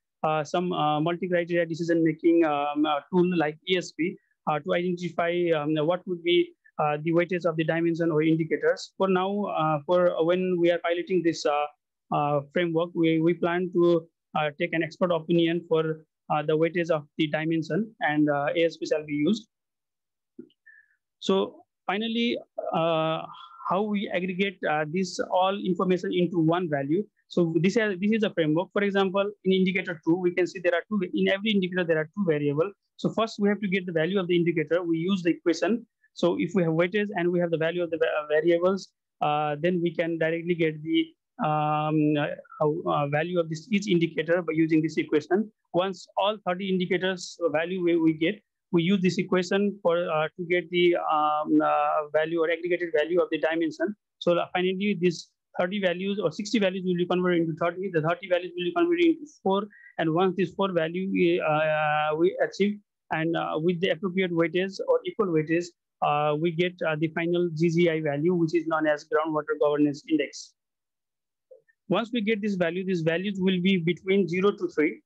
some uh, multi-criteria decision-making um, uh, tool like AHP to identify um, what would be the weightage of the dimension or indicators. For now, for when we are piloting this framework, we, we plan to take an expert opinion for the weightage of the dimension and AHP shall be used. So finally, uh, how we aggregate uh, this all information into one value. So this is, this is a framework. For example, in indicator two, we can see there are two, in every indicator, there are two variables. So first we have to get the value of the indicator. We use the equation. So if we have weightage and we have the value of the variables, uh, then we can directly get the um, uh, uh, value of this each indicator by using this equation. Once all 30 indicators value we, we get, we use this equation for uh, to get the um, uh, value or aggregated value of the dimension. So finally, these 30 values or 60 values will be converted into 30. The 30 values will be converted into four. And once this four value we, uh, we achieve, and uh, with the appropriate weightage or equal weightage, uh, we get uh, the final GGI value, which is known as groundwater governance index. Once we get this value, these values will be between zero to three.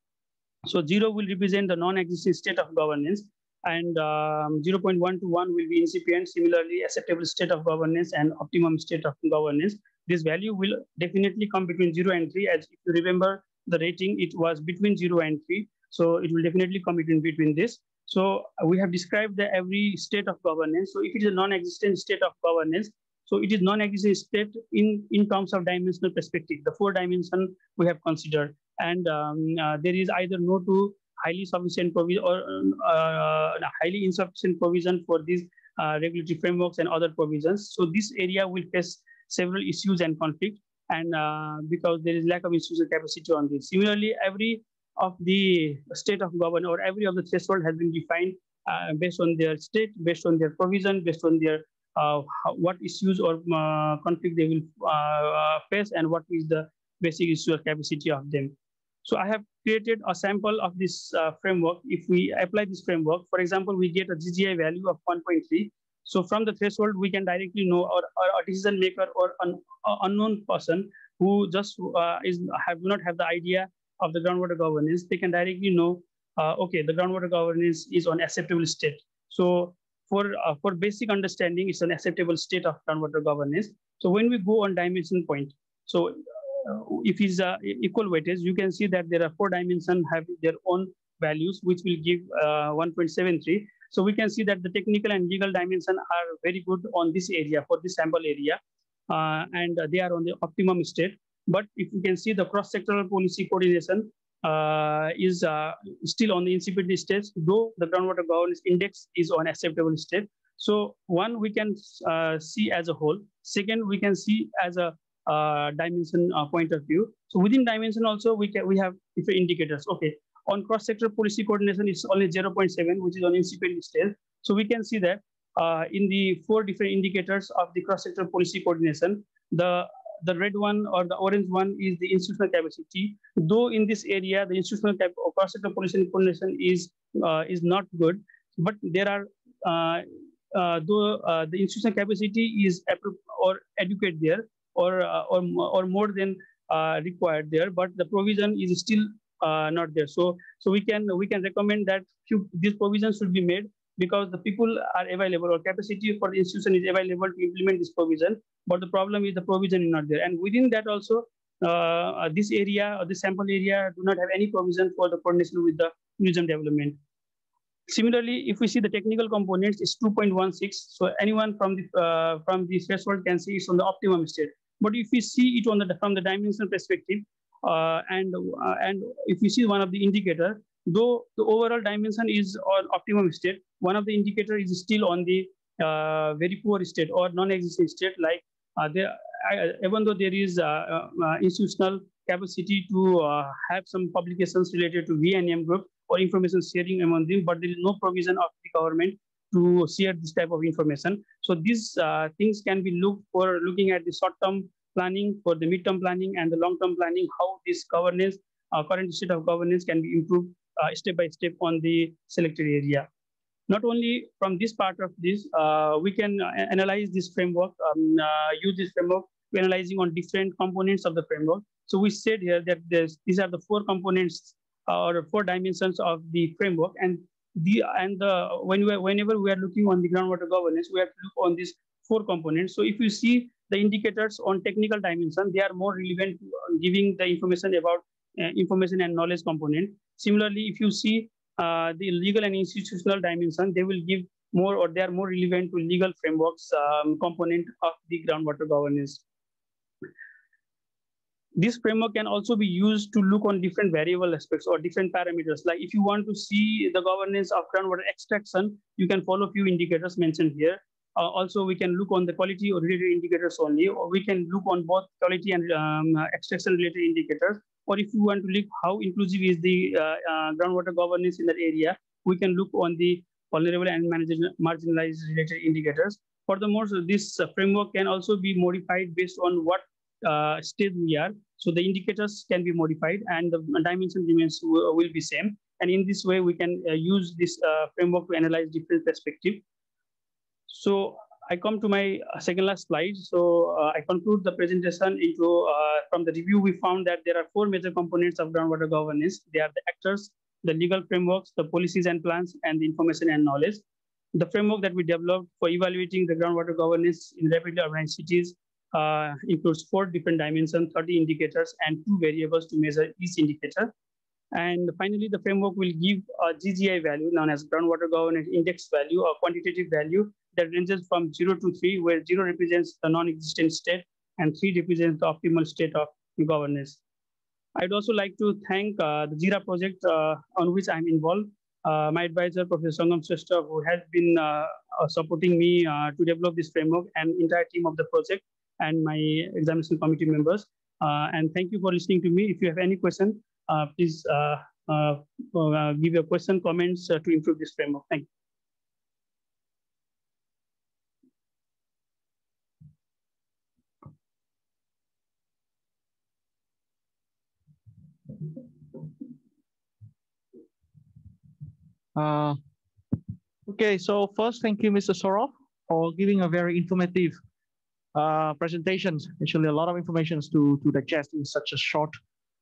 So zero will represent the non-existing state of governance and um, 0.1 to 1 will be incipient, similarly acceptable state of governance and optimum state of governance. This value will definitely come between zero and three. As if you remember the rating, it was between zero and three. So it will definitely come between, between this. So we have described the every state of governance. So if it is a non-existent state of governance, so it is non-existent state in, in terms of dimensional perspective, the four dimension we have considered. And um, uh, there is either no to highly sufficient provision or uh, highly insufficient provision for these uh, regulatory frameworks and other provisions. So this area will face several issues and conflict and uh, because there is lack of institutional capacity on this. Similarly, every of the state of government or every of the threshold has been defined uh, based on their state, based on their provision, based on their uh, what issues or uh, conflict they will uh, face and what is the basic or capacity of them. So I have created a sample of this uh, framework. If we apply this framework, for example, we get a GGI value of 1.3. So from the threshold, we can directly know or, a decision maker or an unknown person who just uh, is have not have the idea of the groundwater governance, they can directly know, uh, okay, the groundwater governance is on acceptable state. So for, uh, for basic understanding, it's an acceptable state of groundwater governance. So when we go on dimension point, so uh, if it's uh, equal weightage, you can see that there are four dimensions have their own values, which will give uh, 1.73. So we can see that the technical and legal dimension are very good on this area, for this sample area, uh, and they are on the optimum state. But if you can see the cross-sectoral policy coordination uh, is uh, still on the incipient stage, though the groundwater governance index is on acceptable state. So one, we can uh, see as a whole. Second, we can see as a uh, dimension uh, point of view. So within dimension also, we can we have different indicators. Okay, on cross-sector policy coordination, it's only 0.7, which is on incipient stage. So we can see that uh, in the four different indicators of the cross-sector policy coordination, the the red one or the orange one is the institutional capacity. Though in this area, the institutional cap or sector policy coordination is uh, is not good, but there are uh, uh, though uh, the institutional capacity is or adequate there or uh, or or more than uh, required there, but the provision is still not there. So so we can we can recommend that few, these provisions should be made because the people are available or capacity for the institution is available to implement this provision. But the problem is the provision is not there. And within that also, uh, this area or this sample area do not have any provision for the coordination with the tourism development. Similarly, if we see the technical components, it's 2.16. So anyone from the uh, from the threshold can see it's on the optimum state. But if we see it on the from the dimensional perspective, uh, and uh, and if you see one of the indicator, though the overall dimension is on optimum state, one of the indicator is still on the uh, very poor state or non-existent state. Like uh, there, even though there is uh, uh, uh, institutional capacity to have some publications related to VNM group or information sharing among them, but there is no provision of the government to share this type of information. So these things can be looked for looking at the short-term planning, for the mid-term planning and the long-term planning, how this governance, current state of governance can be improved uh, step by step on the selected area. Not only from this part of this, uh, we can analyze this framework, um, uh, use this framework analyzing on different components of the framework. So we said here that these are the four components or four dimensions of the framework, and the and the when we whenever we are looking on the groundwater governance, we have to look on these four components. So if you see the indicators on technical dimension, they are more relevant to giving the information about uh, information and knowledge component. Similarly, if you see uh, the legal and institutional dimension, they will give more or they are more relevant to legal frameworks um, component of the groundwater governance. This framework can also be used to look on different variable aspects or different parameters. Like if you want to see the governance of groundwater extraction, you can follow a few indicators mentioned here. Uh, also, we can look on the quality or related indicators only, or we can look on both quality and um, extraction related indicators or if you want to look how inclusive is the uh, uh, groundwater governance in that area, we can look on the vulnerable and marginalized related indicators. Furthermore, so this uh, framework can also be modified based on what uh, we are. So the indicators can be modified and the dimension remains will be same. And in this way, we can uh, use this uh, framework to analyze different perspective. So I come to my uh, second last slide. So uh, I conclude the presentation into uh, from the review, we found that there are four major components of groundwater governance. They are the actors, the legal frameworks, the policies and plans, and the information and knowledge. The framework that we developed for evaluating the groundwater governance in rapidly urbanized cities uh, includes four different dimensions, 30 indicators, and two variables to measure each indicator. And finally, the framework will give a GGI value known as groundwater governance index value, a quantitative value that ranges from zero to three, where zero represents the non-existent state and three represents the optimal state of governance. I'd also like to thank uh, the JIRA project uh, on which I'm involved. Uh, my advisor, Professor Sangam Shrestha, who has been uh, uh, supporting me uh, to develop this framework and entire team of the project and my examination committee members. and thank you for listening to me. If you have any question, please give your question, comments to improve this framework. Thank you. Uh, okay, so first, thank you, Mr. Saurav, for giving a very informative uh, presentation. Actually, a lot of information to, to digest in such a short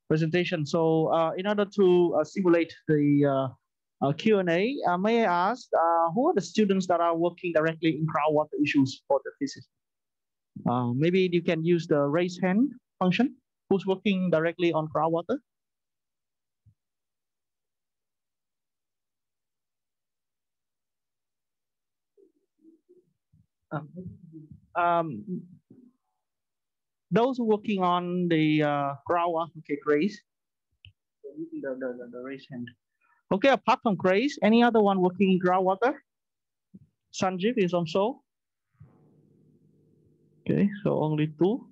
presentation. So uh, in order to uh, simulate the uh, uh, Q&A, uh, may I ask, who are the students that are working directly in groundwater issues for the thesis? maybe you can use the raise hand function. Who's working directly on groundwater? Um, those working on the uh, okay, Grace. The, the, the, the raise hand. Okay, apart from Grace, any other one working in groundwater? Sanjeev is also. Okay, so only two.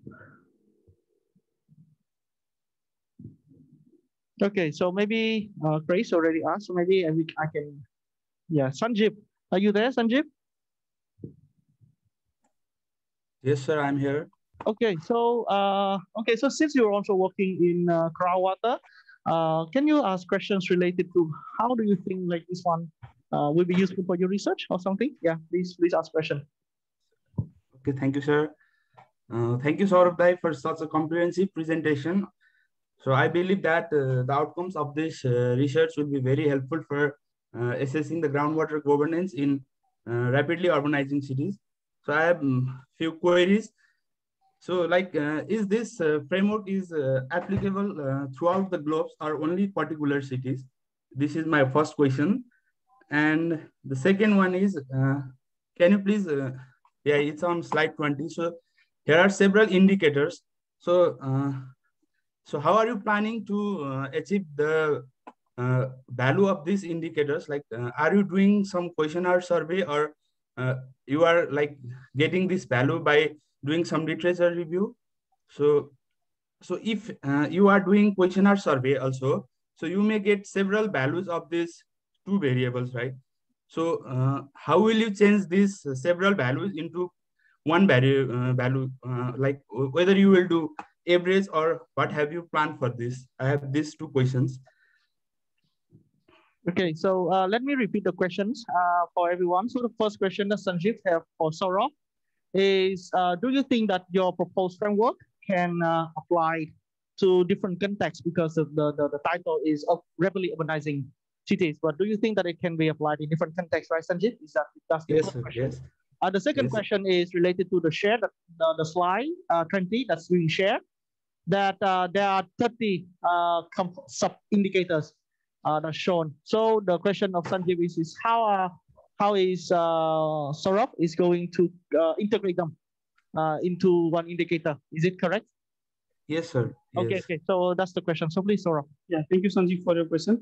Okay, so maybe uh, Grace already asked, so maybe I can, yeah, Sanjeev, are you there, Sanjeev? Yes, sir, I'm here. Okay, so uh, okay, so since you're also working in uh, groundwater, uh, can you ask questions related to how do you think like this one uh, will be useful for your research or something? Yeah, please please ask question. Okay, thank you, sir. Uh, thank you, Saurav for such a comprehensive presentation. So I believe that uh, the outcomes of this uh, research will be very helpful for uh, assessing the groundwater governance in uh, rapidly urbanizing cities. So I have um, few queries. So like, uh, is this uh, framework is uh, applicable uh, throughout the globes or only particular cities? This is my first question. And the second one is, uh, can you please, uh, yeah, it's on slide 20. So here are several indicators. So, so how are you planning to achieve the value of these indicators? Like, are you doing some questionnaire survey or uh, you are like getting this value by doing some literature review. So, so if uh, you are doing questionnaire survey also, so you may get several values of these two variables, right? So uh, how will you change these several values into one value, uh, value uh, like whether you will do average or what have you planned for this? I have these two questions. Okay, so uh, let me repeat the questions uh, for everyone. So the first question that Sanjeev have for Saurav is, uh, do you think that your proposed framework can uh, apply to different contexts because of the, the, the title is of rapidly urbanizing cities, but do you think that it can be applied in different contexts, right, Sanjeev? Is that that's the yes, question? Yes. Uh, the second yes. question is related to the share, the, the, the slide uh, 20 that's being shared, that uh, there are 30 uh, sub-indicators uh, that's shown. So the question of Sanjeev is, is how uh, how is uh, Saurav is going to uh, integrate them uh, into one indicator? Is it correct? Yes, sir. Yes. Okay, okay. So that's the question. So please, Saurav. Yeah, thank you, Sanjeev, for your question.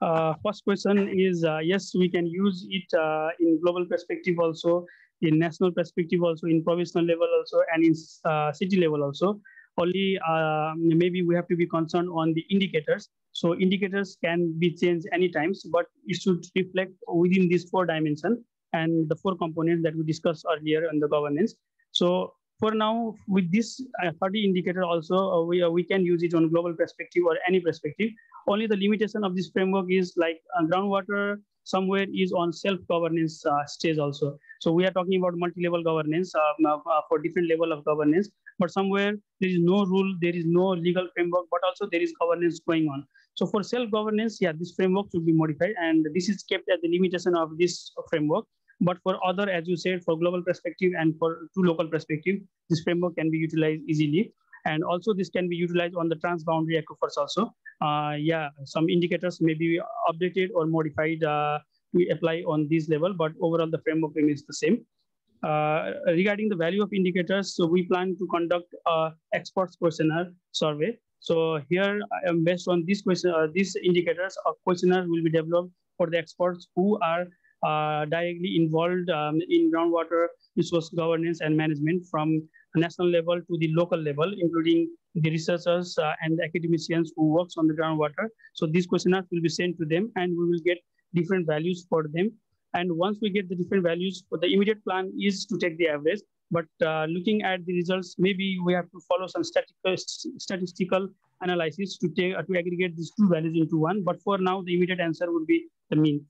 Uh, first question is, uh, yes, we can use it uh, in global perspective also, in national perspective also, in provincial level also, and in uh, city level also. Only uh, maybe we have to be concerned on the indicators. So indicators can be changed any times, but it should reflect within these four dimensions and the four components that we discussed earlier on the governance. So for now, with this uh, 30 indicator also, uh, we, uh, we can use it on global perspective or any perspective. Only the limitation of this framework is like uh, groundwater somewhere is on self-governance uh, stage also. So we are talking about multi-level governance um, uh, for different level of governance, but somewhere there is no rule, there is no legal framework, but also there is governance going on. So for self-governance, yeah, this framework should be modified and this is kept at the limitation of this framework. But for other, as you said, for global perspective and for two local perspective, this framework can be utilized easily. And also this can be utilized on the transboundary aquifers also. Uh, yeah, some indicators may be updated or modified uh, to apply on this level, but overall the framework remains the same. Uh, regarding the value of indicators, so we plan to conduct a experts questionnaire survey. So here, based on this question, uh, these indicators, a questionnaire will be developed for the experts who are uh, directly involved um, in groundwater resource governance and management from national level to the local level, including the researchers uh, and the academicians who works on the groundwater. So these questionnaires will be sent to them and we will get different values for them. And once we get the different values, the immediate plan is to take the average. But uh, looking at the results, maybe we have to follow some statistical, statistical analysis to take uh, to aggregate these two values into one. But for now, the immediate answer would be the mean.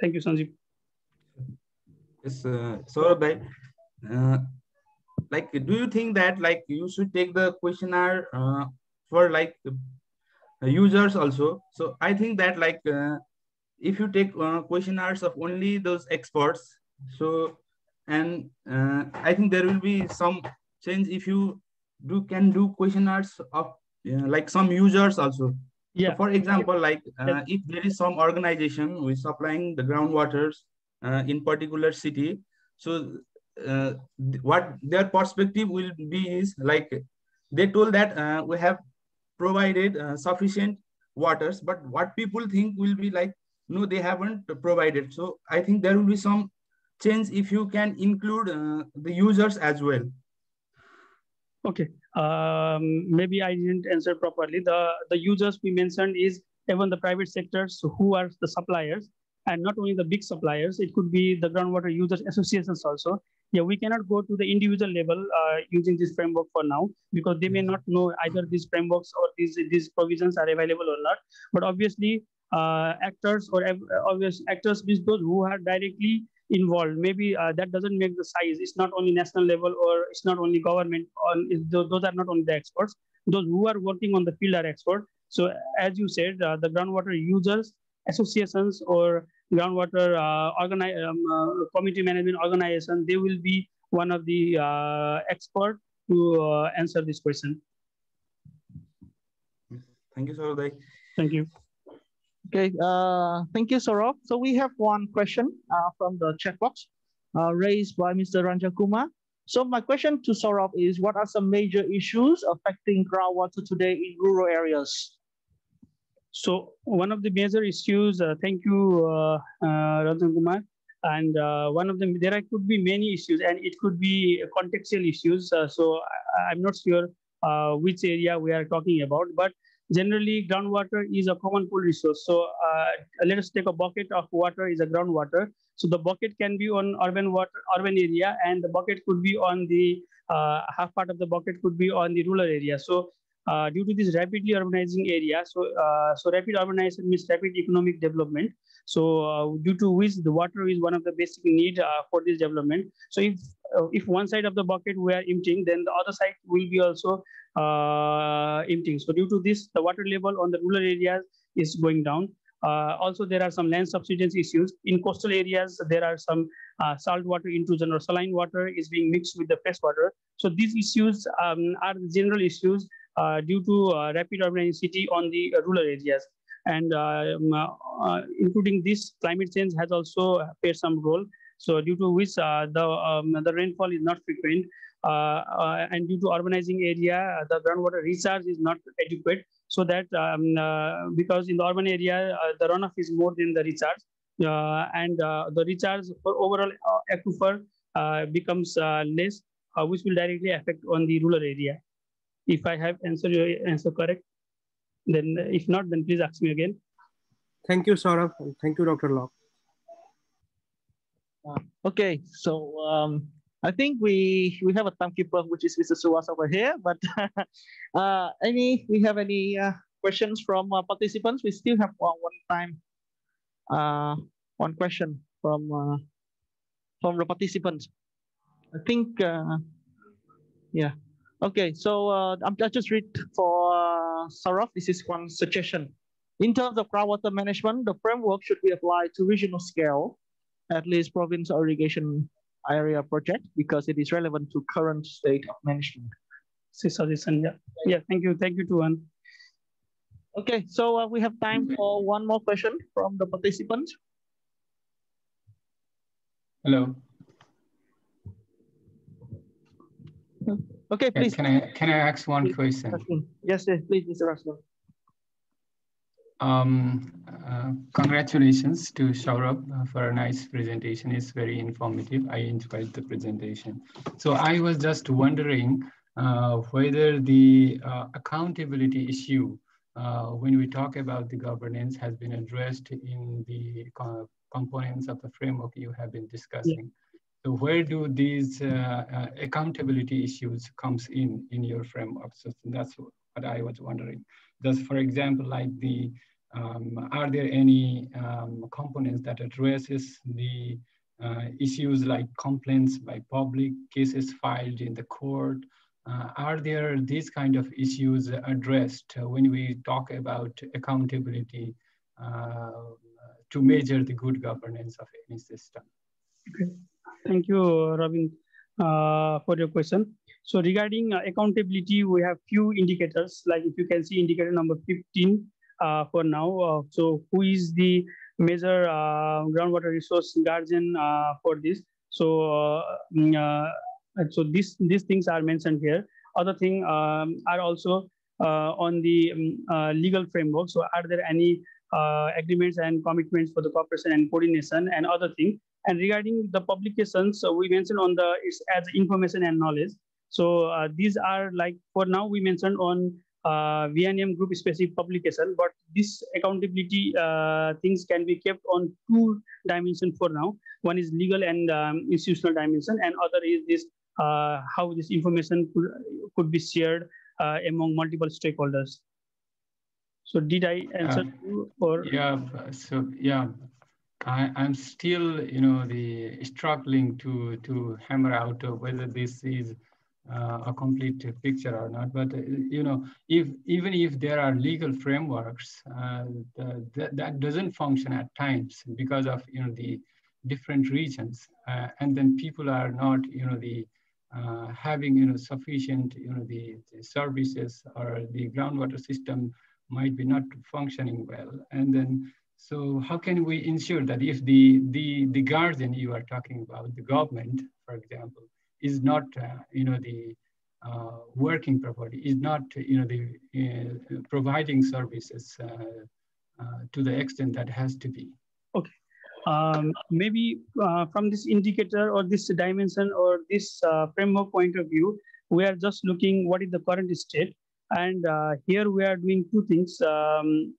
Thank you, Sanjeev. Yes, uh, Saurav, uh, like, do you think that like you should take the questionnaire uh, for like users also? So I think that like uh, if you take uh, questionnaires of only those experts, so and uh, I think there will be some change if you do can do questionnaires of uh, like some users also. Yeah. So for example, like uh, if there is some organization who is supplying the groundwaters uh, in particular city, so uh, what their perspective will be is like they told that uh, we have provided uh, sufficient waters, but what people think will be like no, they haven't provided. So I think there will be some change if you can include uh, the users as well. Okay, um, maybe I didn't answer properly. The, the users we mentioned is even the private sectors who are the suppliers and not only the big suppliers, it could be the groundwater users associations also. Yeah, we cannot go to the individual level uh, using this framework for now because they may not know either these frameworks or these, these provisions are available or not. But obviously, uh, actors or obvious actors, means those who are directly involved. Maybe uh, that doesn't make the size. It's not only national level or it's not only government. On those are not only the experts. Those who are working on the field are experts. So as you said, uh, the groundwater users associations or groundwater uh, organi- um, uh, community management organization, they will be one of the uh, expert to uh, answer this question. Thank you, Saurav. Thank you. Okay, uh, thank you, Saurav. So we have one question uh, from the chat box uh, raised by Mr. Ranja Kumar. So my question to Saurav is, what are some major issues affecting groundwater today in rural areas? So one of the major issues, uh, thank you, uh, uh, Rajan Kumar. And uh, one of them, there could be many issues and it could be contextual issues. So I, am not sure which area we are talking about, but generally groundwater is a common pool resource. So uh, let us take a bucket of water is a groundwater. So the bucket can be on urban water, urban area, and the bucket could be on the uh, half part of the bucket could be on the rural area. So uh, due to this rapidly urbanizing area, so uh, so rapid urbanization means rapid economic development. So uh, due to which the water is one of the basic need uh, for this development. So if if one side of the bucket we are emptying, then the other side will be also uh, emptying. So due to this, the water level on the rural areas is going down. Uh, also, there are some land subsidence issues. In coastal areas, there are some uh, salt water intrusion or saline water is being mixed with the fresh water. So these issues um, are general issues uh, due to uh, rapid urbanization on the rural areas. And um, uh, including this, climate change has also played some role. So due to which the, um, the rainfall is not frequent. Uh, uh, and due to urbanizing area, the groundwater recharge is not adequate. So that um, uh, because in the urban area, the runoff is more than the recharge. and the recharge for overall aquifer becomes less, which will directly affect on the rural area. If I have answered your answer correct, then if not, then please ask me again. Thank you, Saurav. Thank you, Dr. Loc. Uh, okay, so um, I think we we have a timekeeper, which is Mr. Suwas over here. But uh, any we have any uh, questions from uh, participants? We still have one, one time, uh, one question from uh, from the participants. I think, uh, yeah. Okay, so uh, I'm I just read for uh, Saurav. This is one suggestion. In terms of groundwater management, the framework should be applied to regional scale at least province irrigation area project because it is relevant to current state of management. suggestion, yeah. Yeah, thank you. Thank you, Tuan. Okay, so uh, we have time for one more question from the participants. Hello. Okay, please. Can I can I ask one question? Yes, yes, please, Mr. Rasmus. Um, uh, congratulations to Saurav uh, for a nice presentation. It's very informative. I enjoyed the presentation. So I was just wondering uh, whether the uh, accountability issue, uh, when we talk about the governance, has been addressed in the co components of the framework you have been discussing. Yeah. So where do these uh, accountability issues comes in in your framework? So that's what I was wondering. Does, for example, like the, um, are there any um, components that addresses the uh, issues like complaints by public, cases filed in the court? Uh, are there these kind of issues addressed when we talk about accountability uh, to measure the good governance of any system? Okay. Thank you, Robin, uh, for your question. So regarding uh, accountability, we have few indicators, like if you can see indicator number 15 uh, for now. Uh, so who is the major uh, groundwater resource guardian uh, for this? So, mm, so this, these things are mentioned here. Other thing um, are also on the um, legal framework. So are there any agreements and commitments for the cooperation and coordination and other things? And regarding the publications, so we mentioned on the it's as information and knowledge. So uh, these are like for now we mentioned on uh, VNM group specific publication, but this accountability uh, things can be kept on two dimension for now. One is legal and um, institutional dimension, and other is this uh, how this information could, could be shared uh, among multiple stakeholders. So did I answer uh, you or? Yeah, so yeah, I, am still, you know, the struggling to to hammer out whether this is uh, a complete picture or not. But uh, you know, if even if there are legal frameworks, uh, the, that, that doesn't function at times because of you know the different regions, uh, and then people are not, you know, the uh, having you know sufficient, you know, the, the services or the groundwater system might be not functioning well, and then so how can we ensure that if the, the, the guardian you are talking about, the government, for example, is not, uh, you know, the uh, working properly, is not, you know, the uh, providing services uh, uh, to the extent that has to be? Okay. Um, maybe uh, from this indicator or this dimension or this framework point of view, we are just looking what is the current state. And here we are doing two things. Um,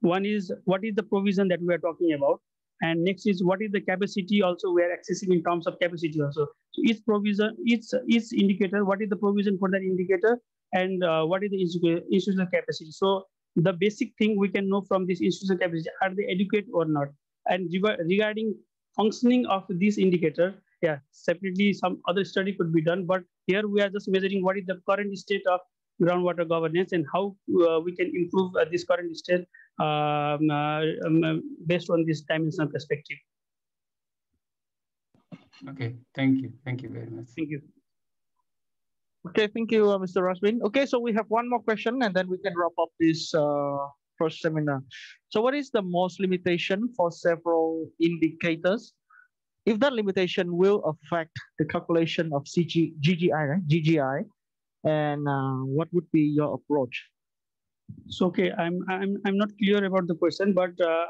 one is what is the provision that we are talking about? And next is what is the capacity also we are accessing in terms of capacity also. So each provision, each, each indicator, what is the provision for that indicator and uh, what is the institutional capacity. So the basic thing we can know from this institutional capacity, are they adequate or not? And regarding functioning of this indicator, yeah, separately some other study could be done, but here we are just measuring what is the current state of groundwater governance and how uh, we can improve uh, this current state um, uh, um, based on this dimensional perspective. Okay, thank you. Thank you very much. Thank you. Okay, thank you, uh, Mr. Rosbin. Okay, so we have one more question and then we can wrap up this uh, first seminar. So what is the most limitation for several indicators? If that limitation will affect the calculation of CG, GGI, right? GGI, and uh, what would be your approach? So okay, I'm I'm I'm not clear about the question, but uh,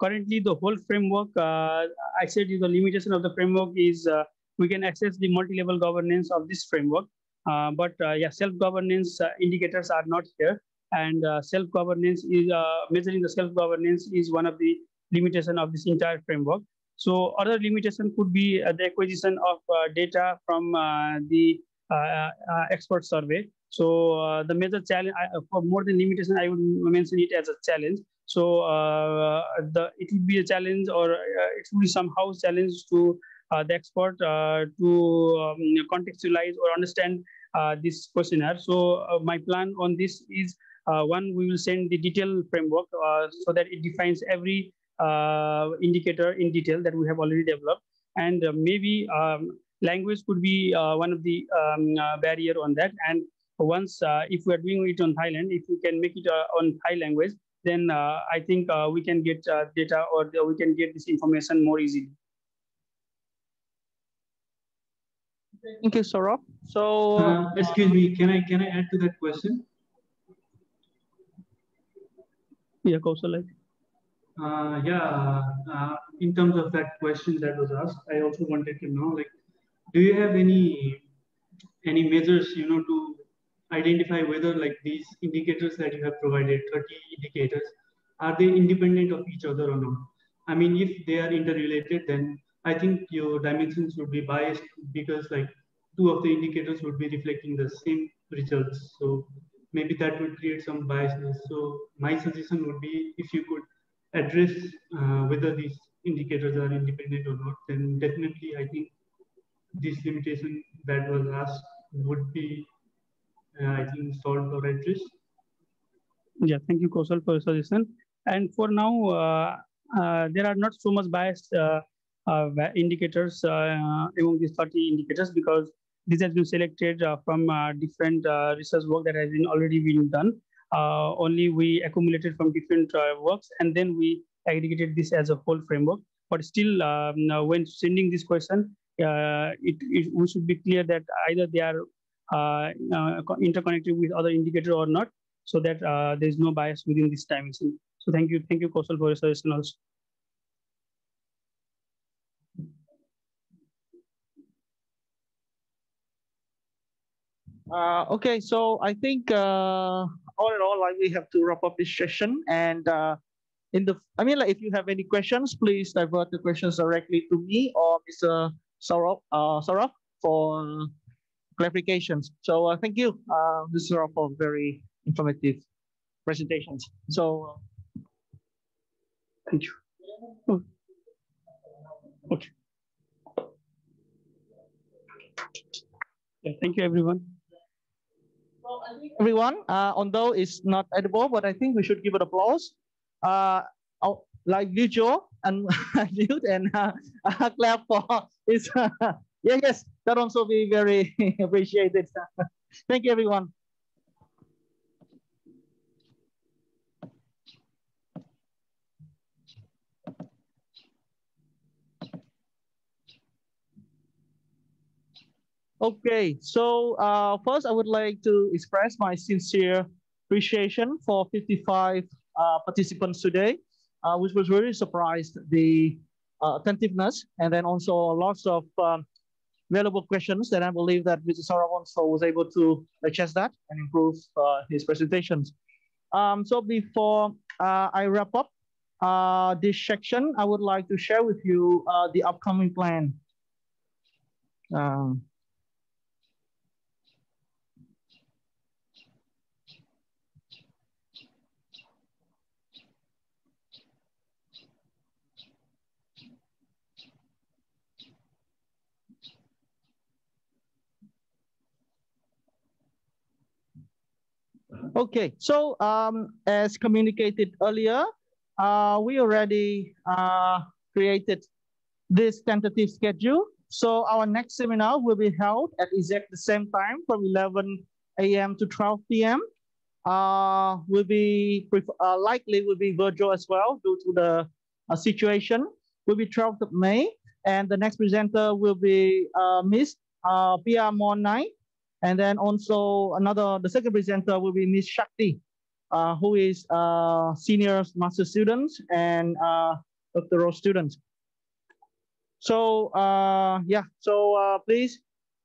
currently the whole framework, uh, I said the limitation of the framework is uh, we can access the multi-level governance of this framework, uh, but uh, yeah, self-governance indicators are not here, and self-governance is measuring the self-governance is one of the limitation of this entire framework. So other limitation could be the acquisition of data from the uh, uh, expert survey. So uh, the major challenge for more than limitation, I would mention it as a challenge. So the it will be a challenge, or it will be somehow challenge to the expert to um, contextualize or understand this questionnaire. So my plan on this is one, we will send the detailed framework so that it defines every uh, indicator in detail that we have already developed. And uh, maybe um, language could be uh, one of the um, uh, barrier on that. And once, uh, if we are doing it on Thailand, if we can make it on Thai language, then I think we can get data or we can get this information more easily. Thank you, Saurav. So, uh, excuse me, can I can I add to that question? Yeah, Kaushal. Uh, yeah, uh, in terms of that question that was asked, I also wanted to know, like, do you have any any measures, you know, to identify whether like these indicators that you have provided, 30 indicators, are they independent of each other or not? I mean, if they are interrelated, then I think your dimensions would be biased because like two of the indicators would be reflecting the same results. So maybe that would create some biasness. So my suggestion would be if you could address uh, whether these indicators are independent or not, then definitely I think this limitation that was asked would be, I think, solved or addressed. Yeah, thank you, Kaushal, for your suggestion. And for now, uh, uh, there are not so much biased uh, uh, indicators among these 30 indicators because this has been selected from different research work that has been already been done. only we accumulated from different works and then we aggregated this as a whole framework. But still, um, when sending this question, uh, it, it, we should be clear that either they are uh, uh, interconnected with other indicator or not, so that there is no bias within this dimension. So thank you, thank you, Kaushal, for your suggestion also. Uh, okay, so I think uh, all in all, like we have to wrap up this session. And uh, in the, I mean, like if you have any questions, please divert the questions directly to me or Mr. Uh, Saurav for clarifications. So uh, thank you, uh, Mr. Saurav, for very informative presentations. So thank you. Oh. Okay. Yeah, thank you, everyone. Well, everyone, uh, although it's not edible, but I think we should give it applause. Uh, like usual, and mute and uh, clap for his. Yeah, yes, that also be very appreciated. Thank you, everyone. Okay, so uh, first I would like to express my sincere appreciation for 55 uh, participants today, uh, which was really surprised the uh, attentiveness and then also lots of um, valuable questions that I believe that Mr. Saravonso was able to digest that and improve uh, his presentations. Um, so before uh, I wrap up this section, I would like to share with you the upcoming plan. Um, Okay, so um, as communicated earlier, uh, we already uh, created this tentative schedule. So our next seminar will be held at exact the same time from 11 a.m. to 12 p.m. Uh, will be uh, likely will be virtual as well due to the uh, situation. Will be 12th of May, and the next presenter will be uh, Miss uh, Pia Monai and then also another, the second presenter will be Miss Shakti, uh, who is a senior master student and uh, doctoral student. So uh, yeah, so uh, please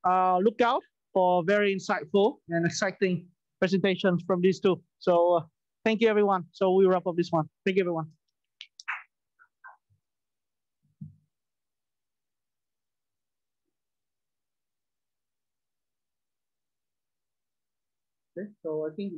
uh, look out for very insightful and exciting presentations from these two. So uh, thank you everyone. So we wrap up this one. Thank you everyone. Okay, so I think